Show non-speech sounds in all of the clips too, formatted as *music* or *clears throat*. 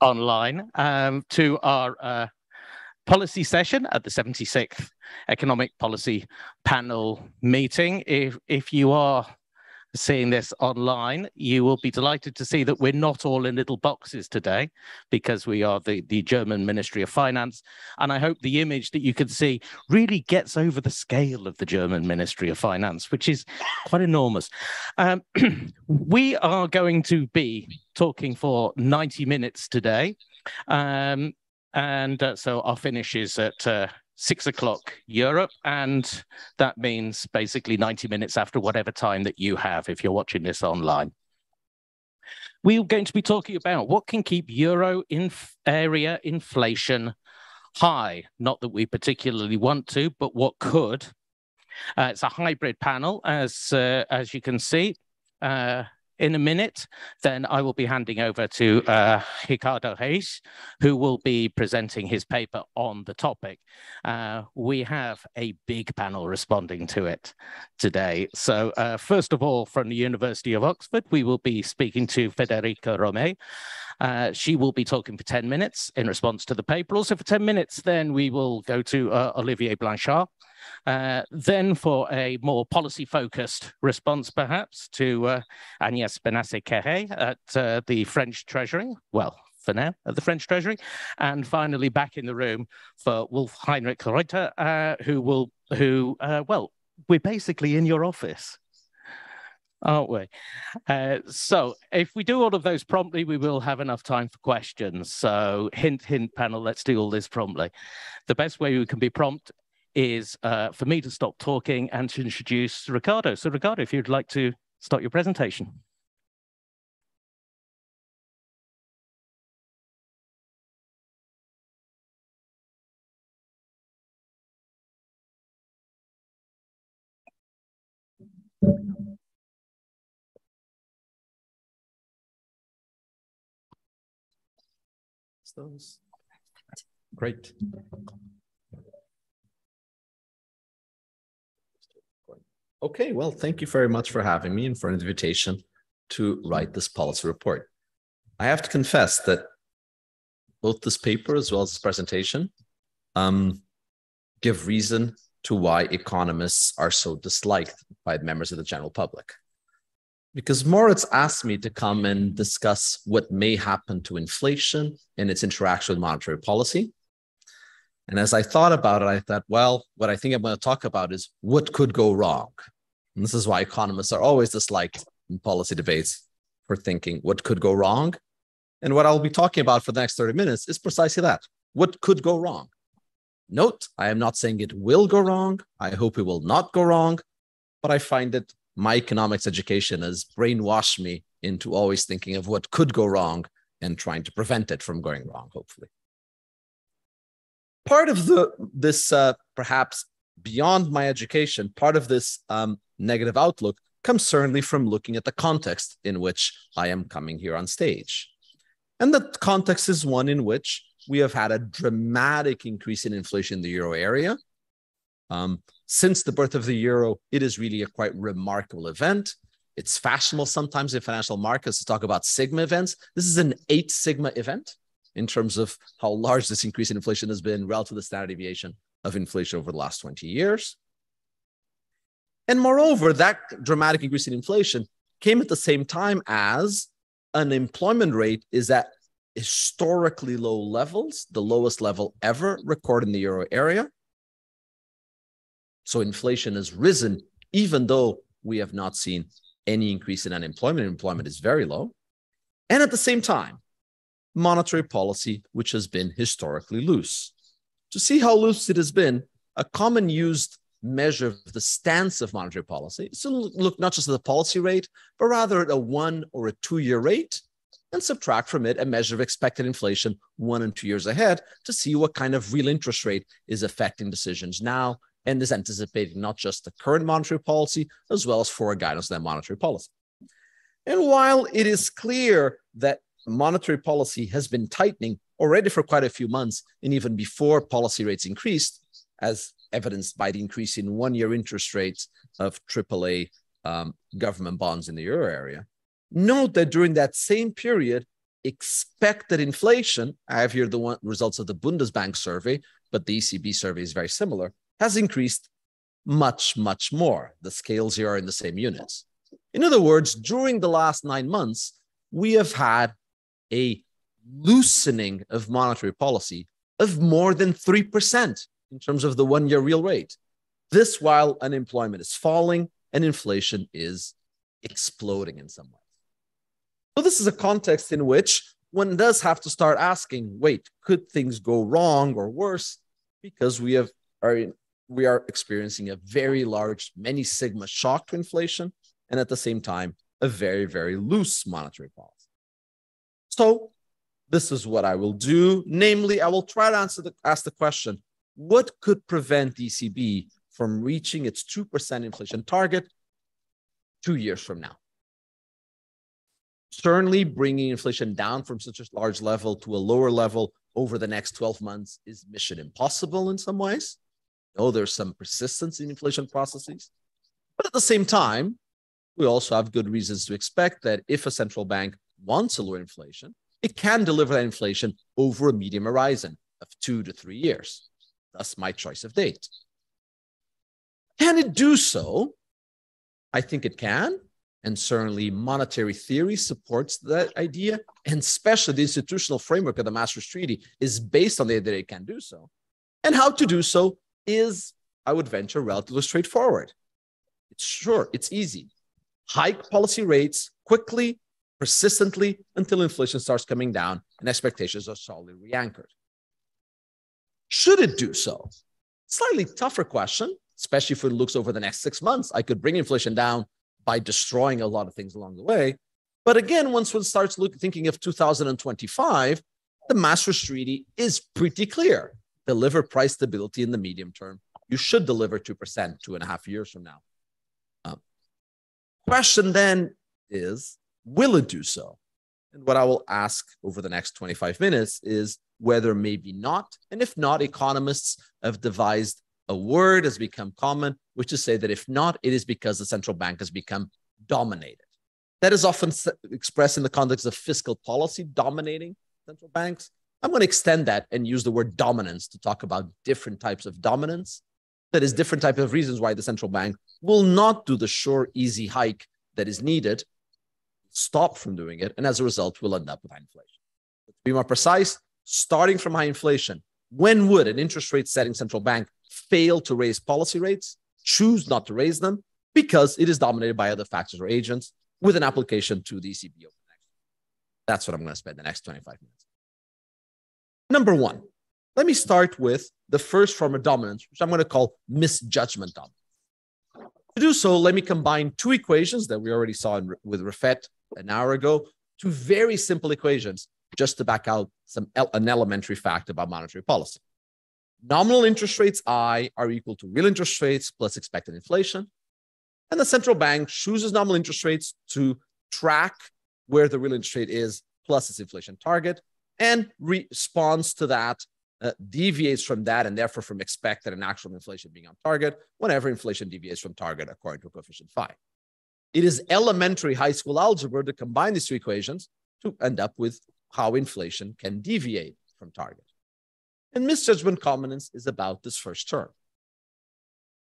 online um, to our uh, policy session at the 76th Economic Policy Panel meeting. If, if you are seeing this online, you will be delighted to see that we're not all in little boxes today because we are the, the German Ministry of Finance. And I hope the image that you can see really gets over the scale of the German Ministry of Finance, which is quite enormous. Um, *clears throat* we are going to be talking for 90 minutes today. Um, and uh, so our finish is at uh, six o'clock Europe, and that means basically 90 minutes after whatever time that you have if you're watching this online. We're going to be talking about what can keep euro inf area inflation high. Not that we particularly want to, but what could. Uh, it's a hybrid panel, as uh, as you can see. Uh, in a minute, then I will be handing over to uh, Ricardo Reis, who will be presenting his paper on the topic. Uh, we have a big panel responding to it today. So uh, first of all, from the University of Oxford, we will be speaking to Federica Romei. Uh, she will be talking for 10 minutes in response to the paper. Also for 10 minutes, then we will go to uh, Olivier Blanchard, uh, then, for a more policy focused response, perhaps, to uh, Agnès Quéré at uh, the French Treasury. Well, for now, at the French Treasury. And finally, back in the room for Wolf Heinrich Reuter, uh, who will, who, uh, well, we're basically in your office aren't we? Uh, so if we do all of those promptly, we will have enough time for questions. So hint, hint panel, let's do all this promptly. The best way we can be prompt is uh, for me to stop talking and to introduce Ricardo. So Ricardo, if you'd like to start your presentation. Great. Okay, well, thank you very much for having me and for an invitation to write this policy report. I have to confess that both this paper as well as this presentation um, give reason to why economists are so disliked by members of the general public. Because Moritz asked me to come and discuss what may happen to inflation and its interaction with monetary policy. And as I thought about it, I thought, well, what I think I'm going to talk about is what could go wrong. And this is why economists are always disliked in policy debates for thinking what could go wrong. And what I'll be talking about for the next 30 minutes is precisely that. What could go wrong? Note, I am not saying it will go wrong. I hope it will not go wrong. But I find that my economics education has brainwashed me into always thinking of what could go wrong and trying to prevent it from going wrong, hopefully. Part of the this uh, perhaps beyond my education, part of this um, negative outlook comes certainly from looking at the context in which I am coming here on stage. And the context is one in which we have had a dramatic increase in inflation in the euro area. Um, since the birth of the euro, it is really a quite remarkable event. It's fashionable sometimes in financial markets to talk about sigma events. This is an eight sigma event in terms of how large this increase in inflation has been relative to the standard deviation of inflation over the last 20 years. And moreover, that dramatic increase in inflation came at the same time as unemployment rate is at historically low levels, the lowest level ever recorded in the euro area. So inflation has risen, even though we have not seen any increase in unemployment. Employment is very low. And at the same time, monetary policy, which has been historically loose. To see how loose it has been, a common used measure of the stance of monetary policy is to look not just at the policy rate, but rather at a one or a two year rate and subtract from it a measure of expected inflation one and two years ahead to see what kind of real interest rate is affecting decisions now and is anticipating not just the current monetary policy as well as forward guidance on that monetary policy. And while it is clear that monetary policy has been tightening already for quite a few months and even before policy rates increased, as evidenced by the increase in one year interest rates of AAA um, government bonds in the euro area. Note that during that same period, expected inflation, I have here the one, results of the Bundesbank survey, but the ECB survey is very similar, has increased much, much more. The scales here are in the same units. In other words, during the last nine months, we have had a loosening of monetary policy of more than 3% in terms of the one year real rate. This while unemployment is falling and inflation is exploding in some ways. So, this is a context in which one does have to start asking wait, could things go wrong or worse? Because we have are we are experiencing a very large many sigma shock to inflation and at the same time a very very loose monetary policy so this is what i will do. Namely i will try to answer the ask the question what could prevent ecb from reaching its 2% inflation target 2 years from now? Certainly bringing inflation down from such a large level to a lower level over the next 12 months is mission impossible in some ways. Know there's some persistence in inflation processes. But at the same time, we also have good reasons to expect that if a central bank wants to lower inflation, it can deliver that inflation over a medium horizon of two to three years. Thus, my choice of date. Can it do so? I think it can. And certainly, monetary theory supports that idea. And especially the institutional framework of the Maastricht Treaty is based on the idea that it can do so. And how to do so is, I would venture, relatively straightforward. It's sure, it's easy. Hike policy rates quickly, persistently until inflation starts coming down and expectations are solidly re-anchored. Should it do so? Slightly tougher question, especially if it looks over the next six months. I could bring inflation down by destroying a lot of things along the way. But again, once one starts look, thinking of 2025, the Maastricht Treaty is pretty clear deliver price stability in the medium term. You should deliver 2% two and a half years from now. Um, question then is will it do so? And what I will ask over the next 25 minutes is whether maybe not. And if not, economists have devised a word has become common, which is say that if not, it is because the central bank has become dominated. That is often expressed in the context of fiscal policy dominating central banks. I'm going to extend that and use the word dominance to talk about different types of dominance. That is, different type of reasons why the central bank will not do the sure, easy hike that is needed, stop from doing it, and as a result, we'll end up with high inflation. to be more precise, starting from high inflation, when would an interest rate setting central bank fail to raise policy rates, choose not to raise them, because it is dominated by other factors or agents with an application to the ECB That's what I'm going to spend the next 25 minutes. Number one, let me start with the first form of dominance, which I'm going to call misjudgment dominance. To do so, let me combine two equations that we already saw in, with Refet an hour ago, two very simple equations, just to back out some an elementary fact about monetary policy. Nominal interest rates I are equal to real interest rates plus expected inflation. And the central bank chooses nominal interest rates to track where the real interest rate is plus its inflation target and responds to that, uh, deviates from that, and therefore from expected and actual inflation being on target whenever inflation deviates from target according to coefficient phi. It is elementary high school algebra to combine these two equations to end up with how inflation can deviate from target. And misjudgment dominance is about this first term.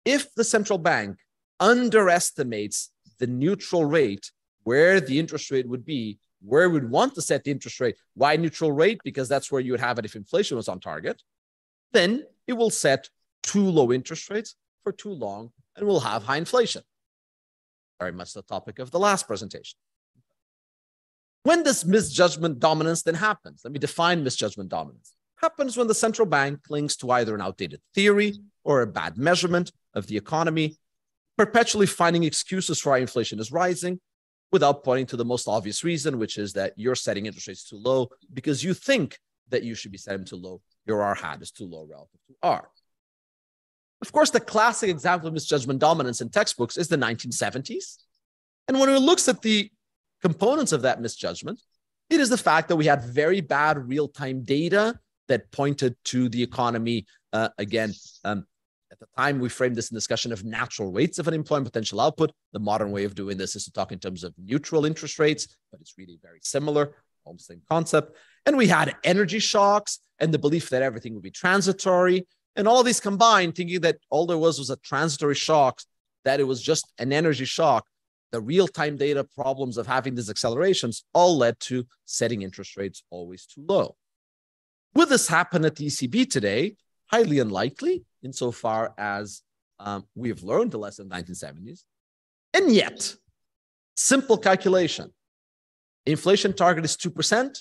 If the central bank underestimates the neutral rate where the interest rate would be where we'd want to set the interest rate. Why neutral rate? Because that's where you would have it if inflation was on target. Then it will set too low interest rates for too long and we'll have high inflation. Very much the topic of the last presentation. When does misjudgment dominance then happens? Let me define misjudgment dominance. Happens when the central bank clings to either an outdated theory or a bad measurement of the economy, perpetually finding excuses for why inflation is rising, without pointing to the most obvious reason, which is that you're setting interest rates too low because you think that you should be setting too low. Your R hat is too low relative to R. Of course, the classic example of misjudgment dominance in textbooks is the 1970s. And when we looks at the components of that misjudgment, it is the fact that we had very bad real-time data that pointed to the economy uh, again um, at the time, we framed this in discussion of natural rates of unemployment potential output. The modern way of doing this is to talk in terms of neutral interest rates, but it's really very similar. almost the same concept. And we had energy shocks and the belief that everything would be transitory. And all these combined, thinking that all there was was a transitory shock, that it was just an energy shock. The real time data problems of having these accelerations all led to setting interest rates always too low. Will this happen at the ECB today? Highly unlikely, insofar as um, we have learned the lesson of the 1970s. And yet, simple calculation inflation target is 2%.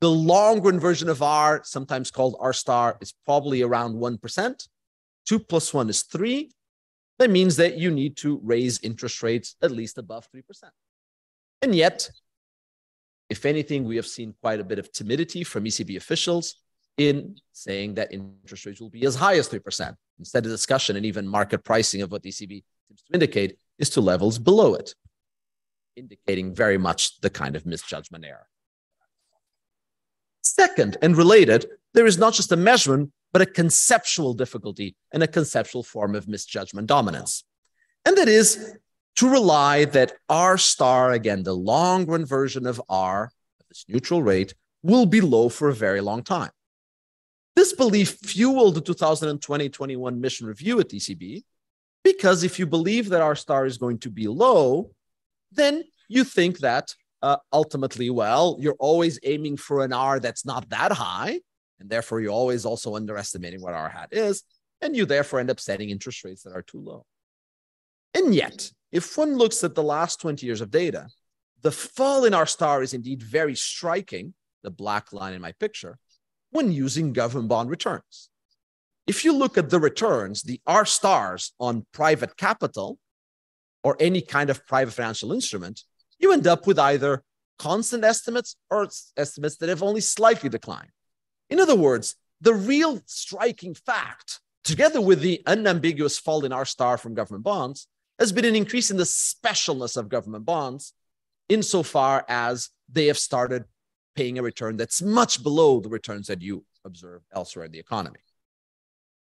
The long run version of R, sometimes called R star, is probably around 1%. 2 plus 1 is 3. That means that you need to raise interest rates at least above 3%. And yet, if anything, we have seen quite a bit of timidity from ECB officials in saying that interest rates will be as high as 3%. Instead, the discussion and even market pricing of what the ECB seems to indicate is to levels below it, indicating very much the kind of misjudgment error. Second, and related, there is not just a measurement, but a conceptual difficulty and a conceptual form of misjudgment dominance. And that is to rely that R star, again, the long run version of R, this neutral rate, will be low for a very long time. This belief fueled the 2020 21 mission review at ECB because if you believe that R star is going to be low, then you think that uh, ultimately, well, you're always aiming for an R that's not that high. And therefore, you're always also underestimating what R hat is. And you therefore end up setting interest rates that are too low. And yet, if one looks at the last 20 years of data, the fall in R star is indeed very striking, the black line in my picture, when using government bond returns. If you look at the returns, the R stars on private capital or any kind of private financial instrument, you end up with either constant estimates or estimates that have only slightly declined. In other words, the real striking fact, together with the unambiguous fall in R star from government bonds, has been an increase in the specialness of government bonds insofar as they have started paying a return that's much below the returns that you observe elsewhere in the economy.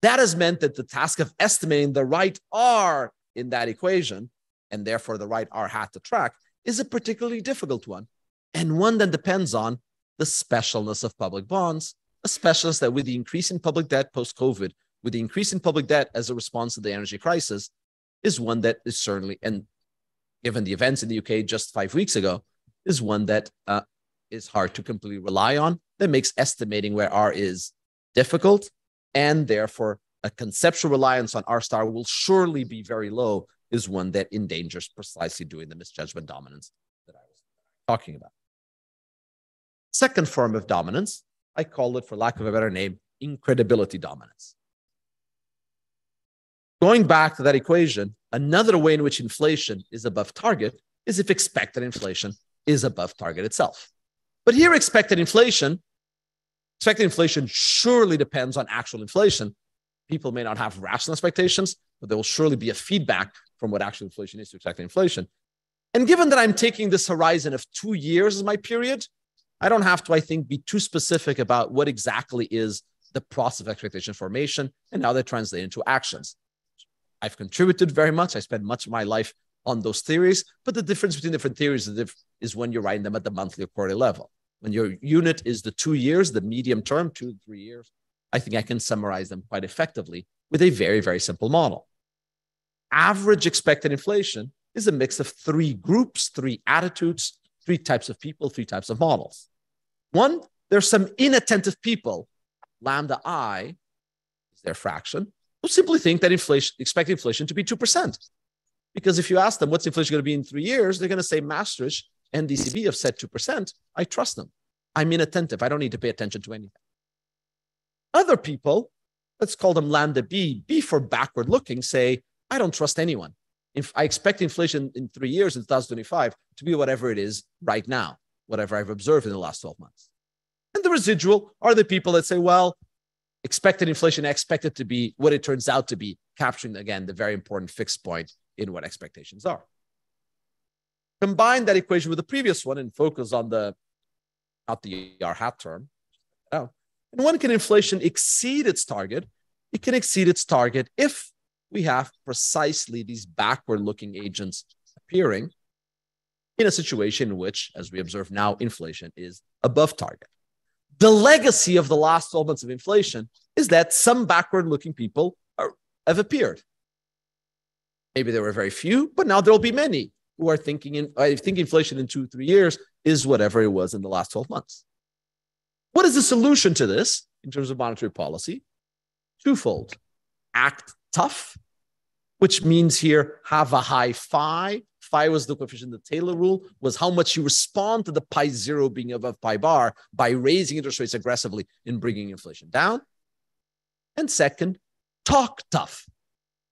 That has meant that the task of estimating the right R in that equation, and therefore the right R hat to track, is a particularly difficult one, and one that depends on the specialness of public bonds, a specialness that with the increase in public debt post COVID, with the increase in public debt as a response to the energy crisis, is one that is certainly, and given the events in the UK just five weeks ago, is one that uh, is hard to completely rely on. That makes estimating where R is difficult, and therefore a conceptual reliance on R star will surely be very low is one that endangers precisely doing the misjudgment dominance that I was talking about. Second form of dominance, I call it, for lack of a better name, incredibility dominance. Going back to that equation, another way in which inflation is above target is if expected inflation is above target itself. But here, expected inflation, expected inflation surely depends on actual inflation. People may not have rational expectations, but there will surely be a feedback from what actual inflation is to expected inflation. And given that I'm taking this horizon of two years as my period, I don't have to, I think, be too specific about what exactly is the process of expectation formation and how they translate into actions. I've contributed very much. I spent much of my life on those theories, but the difference between different theories is when you're writing them at the monthly or quarterly level. When your unit is the two years, the medium term, two to three years, I think I can summarize them quite effectively with a very, very simple model average expected inflation is a mix of three groups, three attitudes, three types of people, three types of models. One, there's some inattentive people, lambda i is their fraction, who simply think that inflation, expect inflation to be 2%. Because if you ask them what's inflation going to be in three years, they're going to say Maastricht and DCB have said 2%. I trust them. I'm inattentive. I don't need to pay attention to anything. Other people, let's call them lambda B, B for backward looking, say I don't trust anyone. If I expect inflation in three years in 2025 to be whatever it is right now, whatever I've observed in the last 12 months. And the residual are the people that say, well, expected inflation expected to be what it turns out to be, capturing again the very important fixed point in what expectations are. Combine that equation with the previous one and focus on the not the R hat term. Oh, And when can inflation exceed its target? It can exceed its target if we have precisely these backward looking agents appearing in a situation in which, as we observe now, inflation is above target. The legacy of the last 12 months of inflation is that some backward looking people are, have appeared. Maybe there were very few, but now there will be many who are thinking, in, I think inflation in two, three years is whatever it was in the last 12 months. What is the solution to this in terms of monetary policy? Twofold act tough, which means here have a high phi. Phi was the coefficient the Taylor rule, was how much you respond to the pi zero being above pi bar by raising interest rates aggressively and bringing inflation down. And second, talk tough.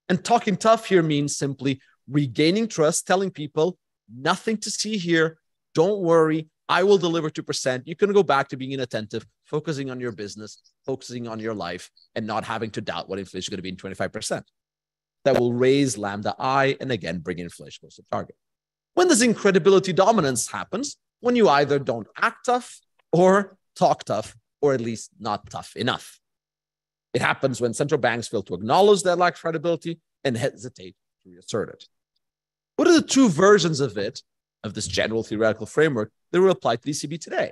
And talking tough here means simply regaining trust, telling people nothing to see here. Don't worry. I will deliver 2%. You can go back to being inattentive, focusing on your business, focusing on your life, and not having to doubt what inflation is going to be in 25%. That will raise lambda i and again bring inflation close to target. When this incredibility dominance happens, when you either don't act tough or talk tough, or at least not tough enough. It happens when central banks fail to acknowledge their lack of credibility and hesitate to reassert it. What are the two versions of it, of this general theoretical framework, that will apply to the ECB today?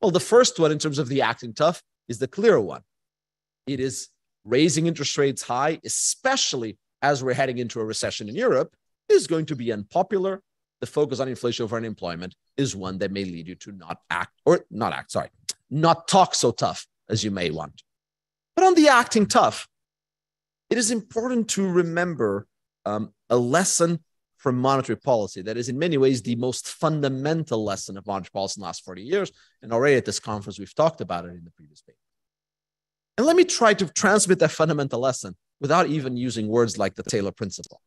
Well, the first one, in terms of the acting tough, is the clearer one. It is raising interest rates high, especially as we're heading into a recession in Europe, is going to be unpopular. The focus on inflation over unemployment is one that may lead you to not act, or not act, sorry, not talk so tough as you may want. But on the acting tough, it is important to remember um, a lesson from monetary policy that is in many ways the most fundamental lesson of monetary policy in the last 40 years. And already at this conference, we've talked about it in the previous paper. And let me try to transmit that fundamental lesson without even using words like the Taylor principle.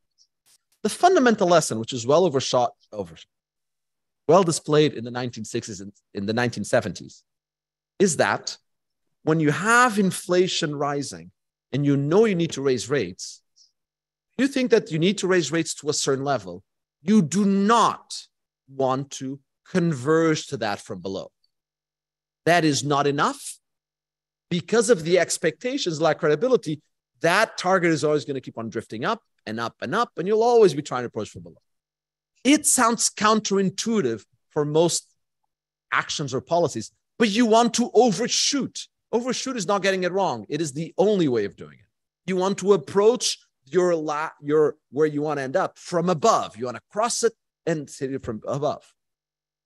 The fundamental lesson, which is well overshot, over, well displayed in the 1960s and in the 1970s, is that when you have inflation rising and you know you need to raise rates, you think that you need to raise rates to a certain level, you do not want to converge to that from below. That is not enough. Because of the expectations, lack credibility, that target is always going to keep on drifting up and up and up, and you'll always be trying to approach from below. It sounds counterintuitive for most actions or policies, but you want to overshoot. Overshoot is not getting it wrong. It is the only way of doing it. You want to approach your la- your where you want to end up from above. You want to cross it and hit it from above.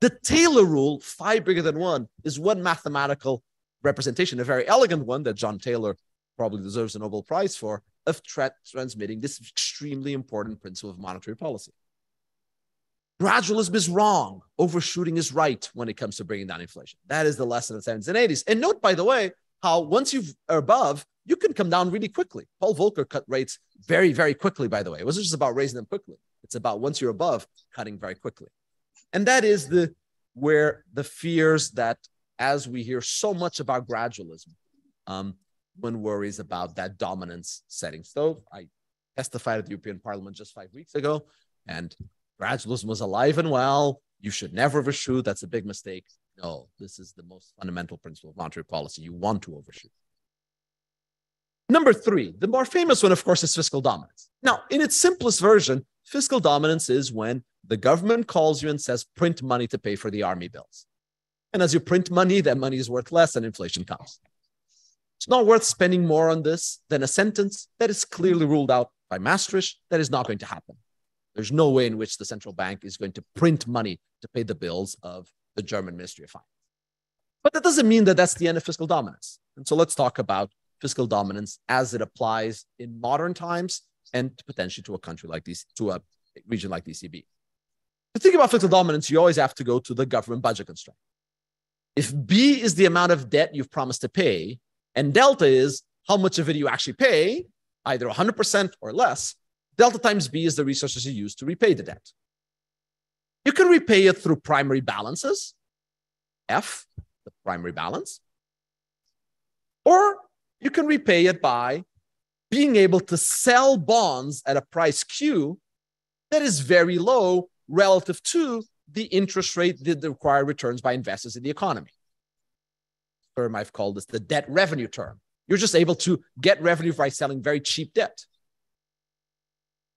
The Taylor rule, phi bigger than one, is one mathematical representation, a very elegant one that John Taylor probably deserves a Nobel Prize for, of tra- transmitting this extremely important principle of monetary policy. Gradualism is wrong. Overshooting is right when it comes to bringing down inflation. That is the lesson of the 70s and 80s. And note, by the way, how once you are above, you can come down really quickly. Paul Volcker cut rates very, very quickly, by the way. It wasn't just about raising them quickly. It's about once you're above, cutting very quickly. And that is the where the fears that as we hear so much about gradualism, um, when worries about that dominance setting. So I testified at the European Parliament just five weeks ago, and gradualism was alive and well. You should never overshoot. That's a big mistake. No, this is the most fundamental principle of monetary policy. You want to overshoot. Number three, the more famous one, of course, is fiscal dominance. Now, in its simplest version, fiscal dominance is when the government calls you and says, print money to pay for the army bills. And as you print money, that money is worth less and inflation comes. It's not worth spending more on this than a sentence that is clearly ruled out by Maastricht that is not going to happen. There's no way in which the central bank is going to print money to pay the bills of the German Ministry of Finance. But that doesn't mean that that's the end of fiscal dominance. And so let's talk about fiscal dominance as it applies in modern times and potentially to a country like this, to a region like the ECB. To think about fiscal dominance, you always have to go to the government budget constraint. If B is the amount of debt you've promised to pay, and delta is how much of it you actually pay, either 100% or less, delta times B is the resources you use to repay the debt. You can repay it through primary balances, F, the primary balance, or you can repay it by being able to sell bonds at a price Q that is very low relative to the interest rate that the required returns by investors in the economy. Term I've called this the debt revenue term. You're just able to get revenue by selling very cheap debt.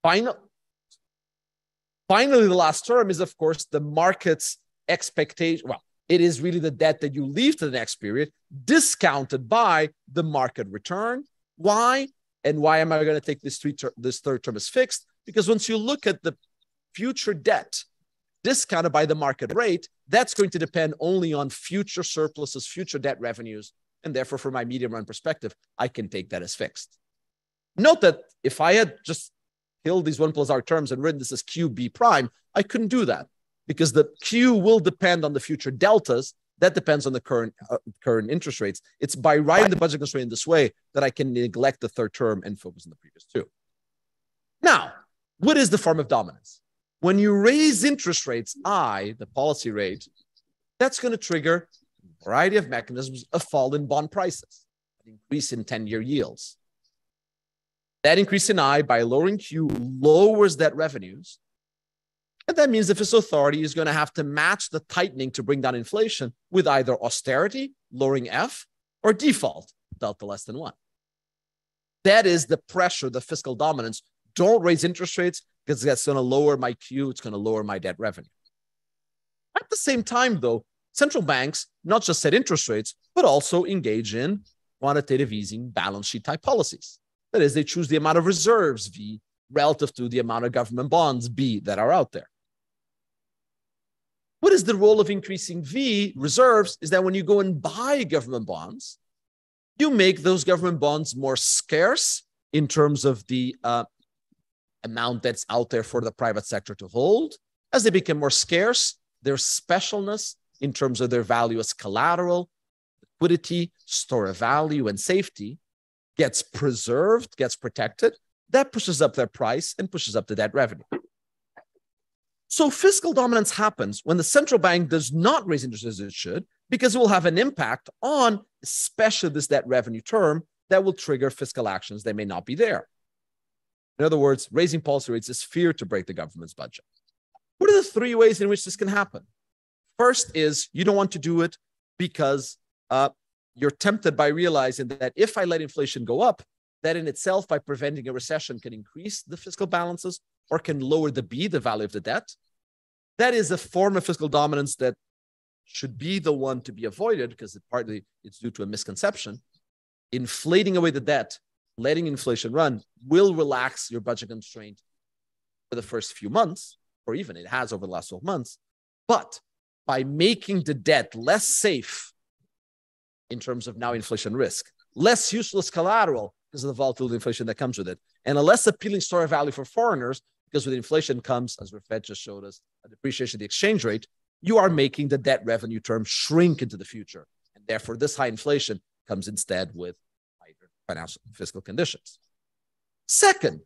Final, Finally, the last term is, of course, the market's expectation. Well, it is really the debt that you leave to the next period, discounted by the market return. Why? And why am I going to take this, three ter- this third term as fixed? Because once you look at the future debt discounted by the market rate, that's going to depend only on future surpluses, future debt revenues. And therefore, from my medium run perspective, I can take that as fixed. Note that if I had just killed these one plus r terms and written this as QB prime, I couldn't do that because the Q will depend on the future deltas. That depends on the current uh, current interest rates. It's by writing the budget constraint in this way that I can neglect the third term and focus on the previous two. Now, what is the form of dominance? When you raise interest rates, I, the policy rate, that's going to trigger a variety of mechanisms, a fall in bond prices, an increase in 10 year yields. That increase in I by lowering Q lowers that revenues. And that means the fiscal authority is going to have to match the tightening to bring down inflation with either austerity, lowering F, or default, delta less than one. That is the pressure, the fiscal dominance. Don't raise interest rates, because that's going to lower my Q, it's going to lower my debt revenue. At the same time, though, central banks not just set interest rates, but also engage in quantitative easing balance sheet type policies. That is, they choose the amount of reserves, V, relative to the amount of government bonds, B, that are out there. What is the role of increasing V reserves? Is that when you go and buy government bonds, you make those government bonds more scarce in terms of the uh, amount that's out there for the private sector to hold. As they become more scarce, their specialness in terms of their value as collateral, liquidity, store of value, and safety gets preserved, gets protected. That pushes up their price and pushes up the debt revenue. So fiscal dominance happens when the central bank does not raise interest as it should, because it will have an impact on especially this debt revenue term that will trigger fiscal actions that may not be there. In other words, raising policy rates is fear to break the government's budget. What are the three ways in which this can happen? First is you don't want to do it because uh, you're tempted by realizing that if I let inflation go up, that in itself, by preventing a recession, can increase the fiscal balances or can lower the B, the value of the debt. That is a form of fiscal dominance that should be the one to be avoided because it partly it's due to a misconception. Inflating away the debt letting inflation run will relax your budget constraint for the first few months, or even it has over the last 12 months. But by making the debt less safe in terms of now inflation risk, less useless collateral because of the volatility inflation that comes with it, and a less appealing store of value for foreigners because with inflation comes, as Refet just showed us, a depreciation of the exchange rate, you are making the debt revenue term shrink into the future. And therefore, this high inflation comes instead with higher financial fiscal conditions. Second,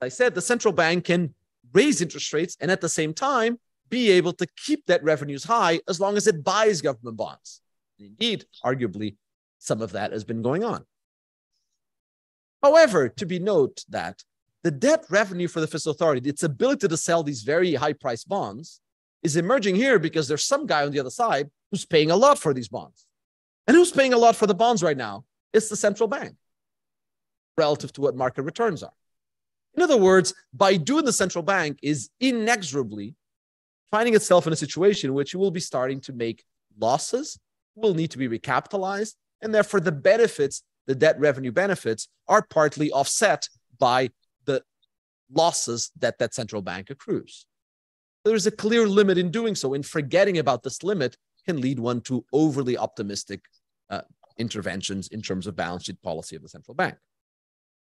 I said the central bank can raise interest rates and at the same time be able to keep that revenues high as long as it buys government bonds. Indeed, arguably, some of that has been going on. However, to be noted that the debt revenue for the fiscal authority, its ability to sell these very high priced bonds, is emerging here because there's some guy on the other side who's paying a lot for these bonds. And who's paying a lot for the bonds right now? It's the central bank relative to what market returns are. In other words, by doing the central bank is inexorably finding itself in a situation in which it will be starting to make losses, will need to be recapitalized, and therefore the benefits, the debt revenue benefits, are partly offset by losses that that central bank accrues. There's a clear limit in doing so, and forgetting about this limit can lead one to overly optimistic uh, interventions in terms of balance sheet policy of the central bank.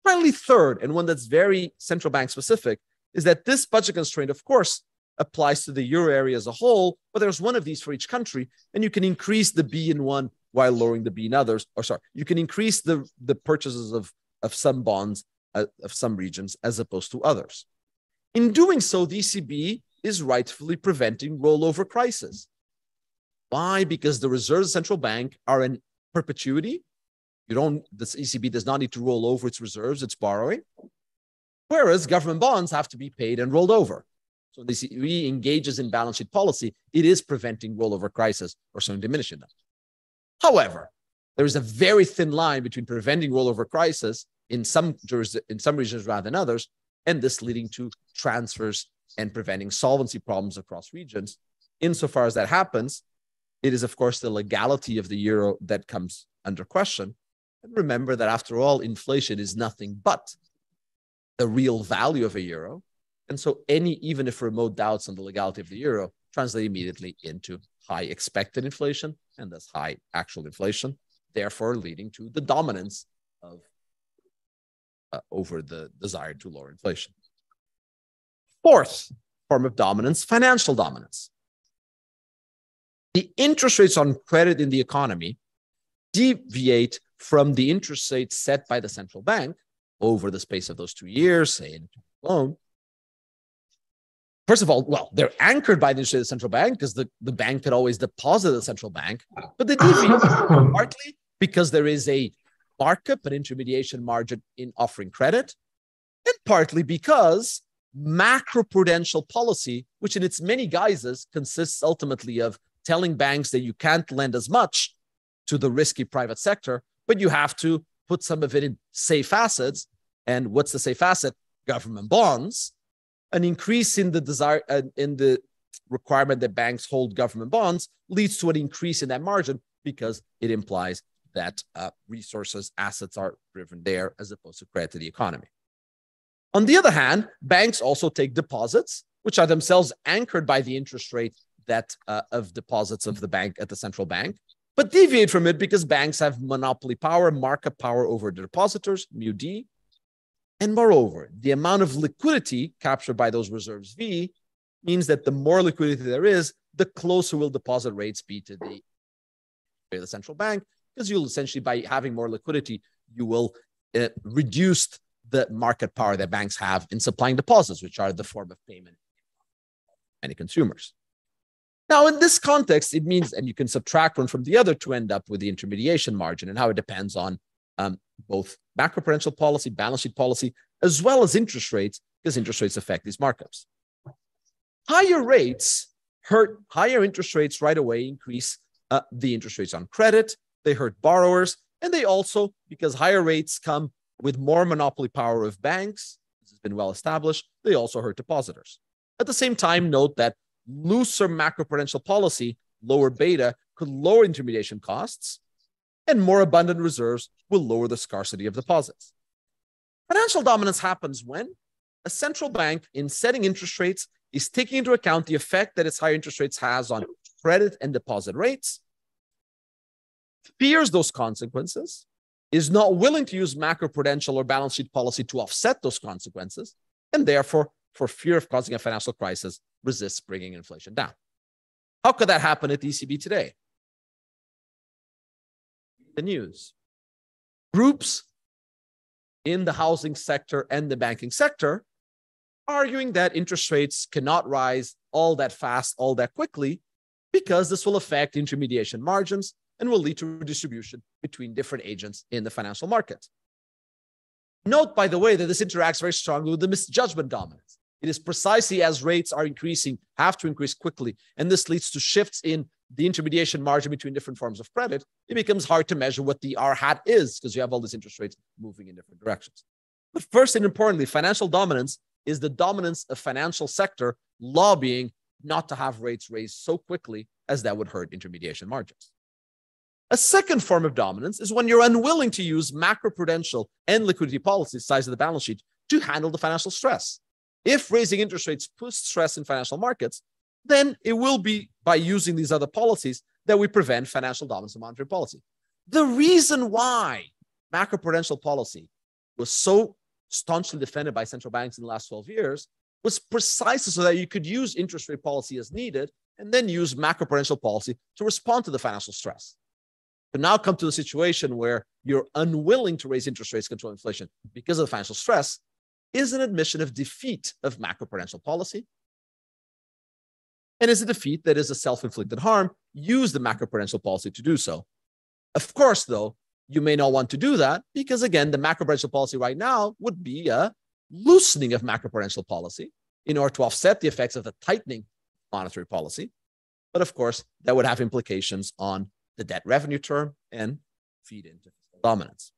Finally, third, and one that's very central bank specific, is that this budget constraint, of course, applies to the euro area as a whole, but there's one of these for each country, and you can increase the B in one while lowering the B in others. Or sorry, you can increase the, the purchases of, of some bonds uh, of some regions as opposed to others. In doing so, the ECB is rightfully preventing rollover crisis. Why? Because the reserves central bank are in perpetuity. You don't, the ECB does not need to roll over its reserves, it's borrowing. Whereas government bonds have to be paid and rolled over. So the ECB engages in balance sheet policy, it is preventing rollover crisis or some diminishing them. However, there is a very thin line between preventing rollover crisis in some in some regions rather than others, and this leading to transfers and preventing solvency problems across regions. Insofar as that happens, it is, of course, the legality of the euro that comes under question. And remember that after all, inflation is nothing but the real value of a euro. And so any, even if remote doubts on the legality of the euro, translate immediately into high expected inflation and thus high actual inflation, therefore leading to the dominance of uh, over the desire to lower inflation. Fourth form of dominance, financial dominance. The interest rates on credit in the economy deviate from the interest rates set by the central bank over the space of those two years, say in a loan. First of all, well, they're anchored by the interest rate of the central bank because the, the bank could always deposit at the central bank, but they deviate *coughs* partly because there is a markup, an intermediation margin in offering credit, and partly because macroprudential policy, which in its many guises consists ultimately of telling banks that you can't lend as much to the risky private sector, but you have to put some of it in safe assets. And what's the safe asset? Government bonds. An increase in the desire uh, in the requirement that banks hold government bonds leads to an increase in that margin because it implies that uh, resources, assets are driven there as opposed to credit to the economy. On the other hand, banks also take deposits, which are themselves anchored by the interest rate that uh, of deposits of the bank at the central bank, but deviate from it because banks have monopoly power, market power over the depositors, mu D. And moreover, the amount of liquidity captured by those reserves V means that the more liquidity there is, the closer will deposit rates be to the, the central bank, because you'll essentially, by having more liquidity, you will uh, reduce the market power that banks have in supplying deposits, which are the form of payment many consumers. Now, in this context, it means, and you can subtract one from the other to end up with the intermediation margin and how it depends on um, both macroprudential policy, balance sheet policy, as well as interest rates, because interest rates affect these markups. Higher rates hurt, higher interest rates right away increase uh, the interest rates on credit, they hurt borrowers, and they also, because higher rates come with more monopoly power of banks, this has been well established, they also hurt depositors. At the same time, note that looser macroprudential policy, lower beta, could lower intermediation costs, and more abundant reserves will lower the scarcity of deposits. Financial dominance happens when a central bank, in setting interest rates, is taking into account the effect that its higher interest rates has on credit and deposit rates, fears those consequences, is not willing to use macroprudential or balance sheet policy to offset those consequences, and therefore, for fear of causing a financial crisis, resists bringing inflation down. How could that happen at the ECB today? The news. Groups in the housing sector and the banking sector arguing that interest rates cannot rise all that fast, all that quickly, because this will affect intermediation margins and will lead to redistribution between different agents in the financial market. Note, by the way, that this interacts very strongly with the misjudgment dominance. It is precisely as rates are increasing, have to increase quickly, and this leads to shifts in the intermediation margin between different forms of credit. It becomes hard to measure what the R hat is because you have all these interest rates moving in different directions. But first and importantly, financial dominance is the dominance of financial sector lobbying not to have rates raised so quickly as that would hurt intermediation margins. A second form of dominance is when you're unwilling to use macroprudential and liquidity policies, size of the balance sheet, to handle the financial stress. If raising interest rates puts stress in financial markets, then it will be by using these other policies that we prevent financial dominance of monetary policy. The reason why macroprudential policy was so staunchly defended by central banks in the last 12 years was precisely so that you could use interest rate policy as needed and then use macroprudential policy to respond to the financial stress to now come to the situation where you're unwilling to raise interest rates, control inflation because of the financial stress, is an admission of defeat of macroprudential policy. And is a defeat that is a self inflicted harm. Use the macroprudential policy to do so. Of course, though, you may not want to do that because, again, the macroprudential policy right now would be a loosening of macroprudential policy in order to offset the effects of the tightening monetary policy. But of course, that would have implications on the debt revenue term and feed into dominance.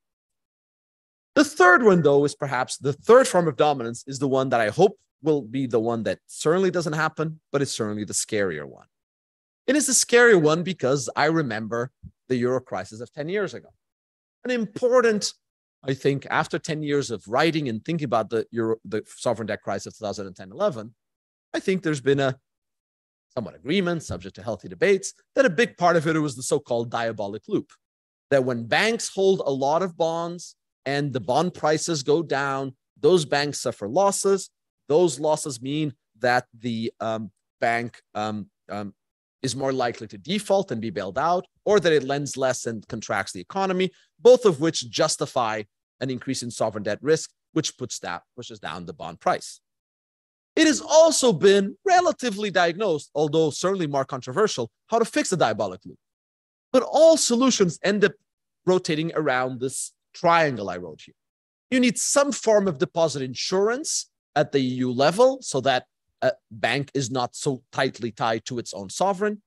The third one, though, is perhaps the third form of dominance, is the one that I hope will be the one that certainly doesn't happen, but it's certainly the scarier one. It is the scarier one because I remember the euro crisis of 10 years ago. An important, I think, after 10 years of writing and thinking about the euro, the sovereign debt crisis of 2010 11, I think there's been a somewhat agreement, subject to healthy debates, that a big part of it was the so called diabolic loop. That when banks hold a lot of bonds and the bond prices go down, those banks suffer losses. Those losses mean that the um, bank um, um, is more likely to default and be bailed out, or that it lends less and contracts the economy, both of which justify an increase in sovereign debt risk, which puts that pushes down the bond price. It has also been relatively diagnosed, although certainly more controversial, how to fix the diabolic loop. But all solutions end up rotating around this triangle I wrote here. You need some form of deposit insurance at the EU level so that a bank is not so tightly tied to its own sovereign.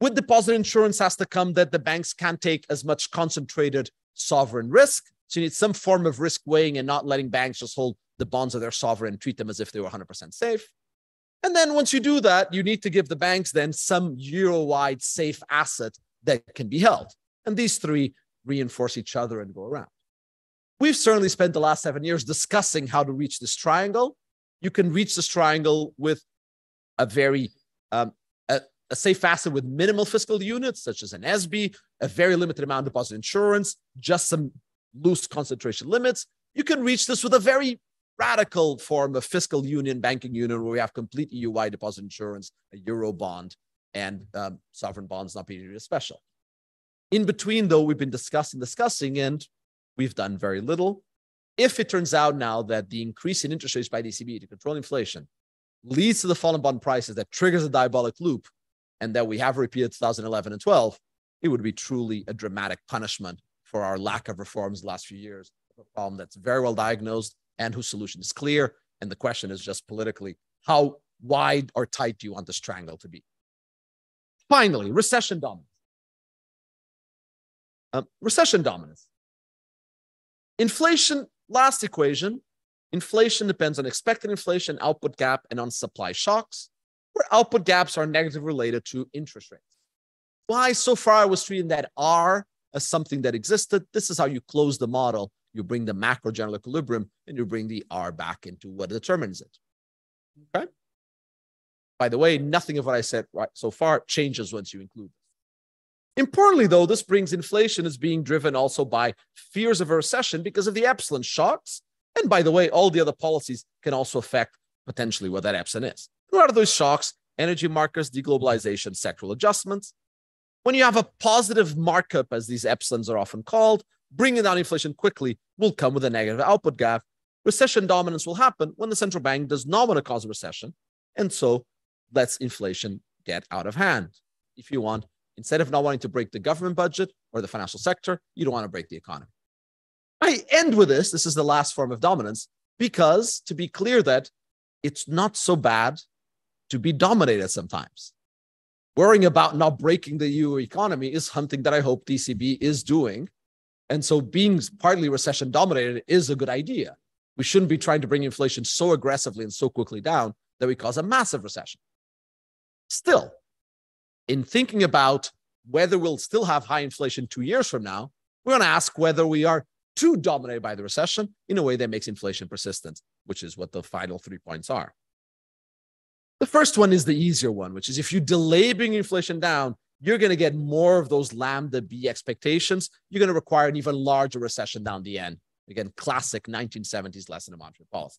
With deposit insurance has to come that the banks can't take as much concentrated sovereign risk. So you need some form of risk weighing and not letting banks just hold the bonds of their sovereign, treat them as if they were 100% safe. And then once you do that, you need to give the banks then some euro-wide safe asset that can be held. And these three reinforce each other and go around. We've certainly spent the last seven years discussing how to reach this triangle. You can reach this triangle with a very um, a, safe asset with minimal fiscal units, such as an ESB, a very limited amount of deposit insurance, just some loose concentration limits. You can reach this with a very radical form of fiscal union, banking union, where we have complete EU-wide deposit insurance, a euro bond, and um, sovereign bonds not being treated special. In between, though, we've been discussing, discussing, and we've done very little. If it turns out now that the increase in interest rates by the ECB to control inflation leads to the fall in bond prices that triggers a diabolic loop, and that we have repeated 2011 and 12, it would be truly a dramatic punishment for our lack of reforms the last few years. A problem that's very well diagnosed and whose solution is clear. And the question is just politically, how wide or tight do you want this triangle to be? Finally, recession dominance. Um, recession dominance. Inflation, last equation, inflation depends on expected inflation, output gap, and on supply shocks, where output gaps are negatively related to interest rates. Why so far I was treating that R as something that existed. This is how you close the model you bring the macro general equilibrium and you bring the R back into what determines it. Okay. By the way, nothing of what I said right so far changes once you include this. Importantly, though, this brings inflation as being driven also by fears of a recession because of the epsilon shocks. And by the way, all the other policies can also affect potentially what that epsilon is. What are those shocks? Energy markets, deglobalization, sectoral adjustments. When you have a positive markup, as these epsilons are often called, bringing down inflation quickly will come with a negative output gap. Recession dominance will happen when the central bank does not want to cause a recession. And so lets inflation get out of hand. If you want, instead of not wanting to break the government budget or the financial sector, you don't want to break the economy. I end with this. This is the last form of dominance because to be clear that it's not so bad to be dominated sometimes. Worrying about not breaking the EU economy is something that I hope DCB is doing and so being partly recession dominated is a good idea. We shouldn't be trying to bring inflation so aggressively and so quickly down that we cause a massive recession. Still, in thinking about whether we'll still have high inflation two years from now, we're going to ask whether we are too dominated by the recession in a way that makes inflation persistent, which is what the final three points are. The first one is the easier one, which is if you delay bringing inflation down, you're going to get more of those lambda B expectations. You're going to require an even larger recession down the end. Again, classic 1970s lesson of monetary policy.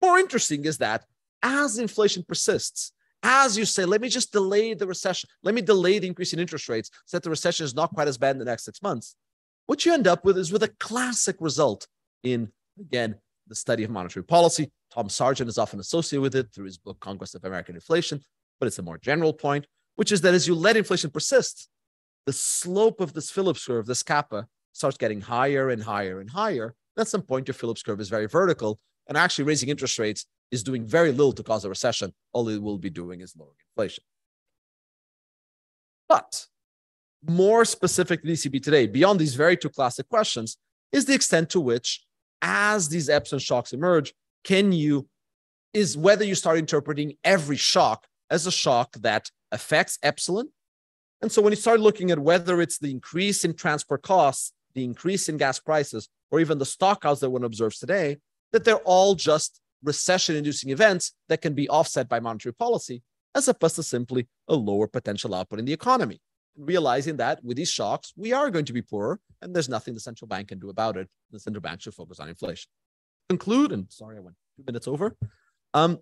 More interesting is that as inflation persists, as you say, let me just delay the recession, let me delay the increase in interest rates so that the recession is not quite as bad in the next six months. What you end up with is with a classic result in, again, the study of monetary policy. Tom Sargent is often associated with it through his book, Conquest of American Inflation, but it's a more general point, which is that as you let inflation persist, the slope of this Phillips curve, this kappa, starts getting higher and higher and higher. And at some point, your Phillips curve is very vertical, and actually raising interest rates is doing very little to cause a recession. All it will be doing is lowering inflation. But more specific to ECB today, beyond these very two classic questions, is the extent to which, as these epsilon shocks emerge, can you, is whether you start interpreting every shock as a shock that affects epsilon. And so when you start looking at whether it's the increase in transport costs, the increase in gas prices, or even the stockouts that one observes today, that they're all just recession inducing events that can be offset by monetary policy, as opposed to simply a lower potential output in the economy realizing that with these shocks, we are going to be poorer and there's nothing the central bank can do about it. The central bank should focus on inflation. Conclude, and sorry, I went two minutes over. Um,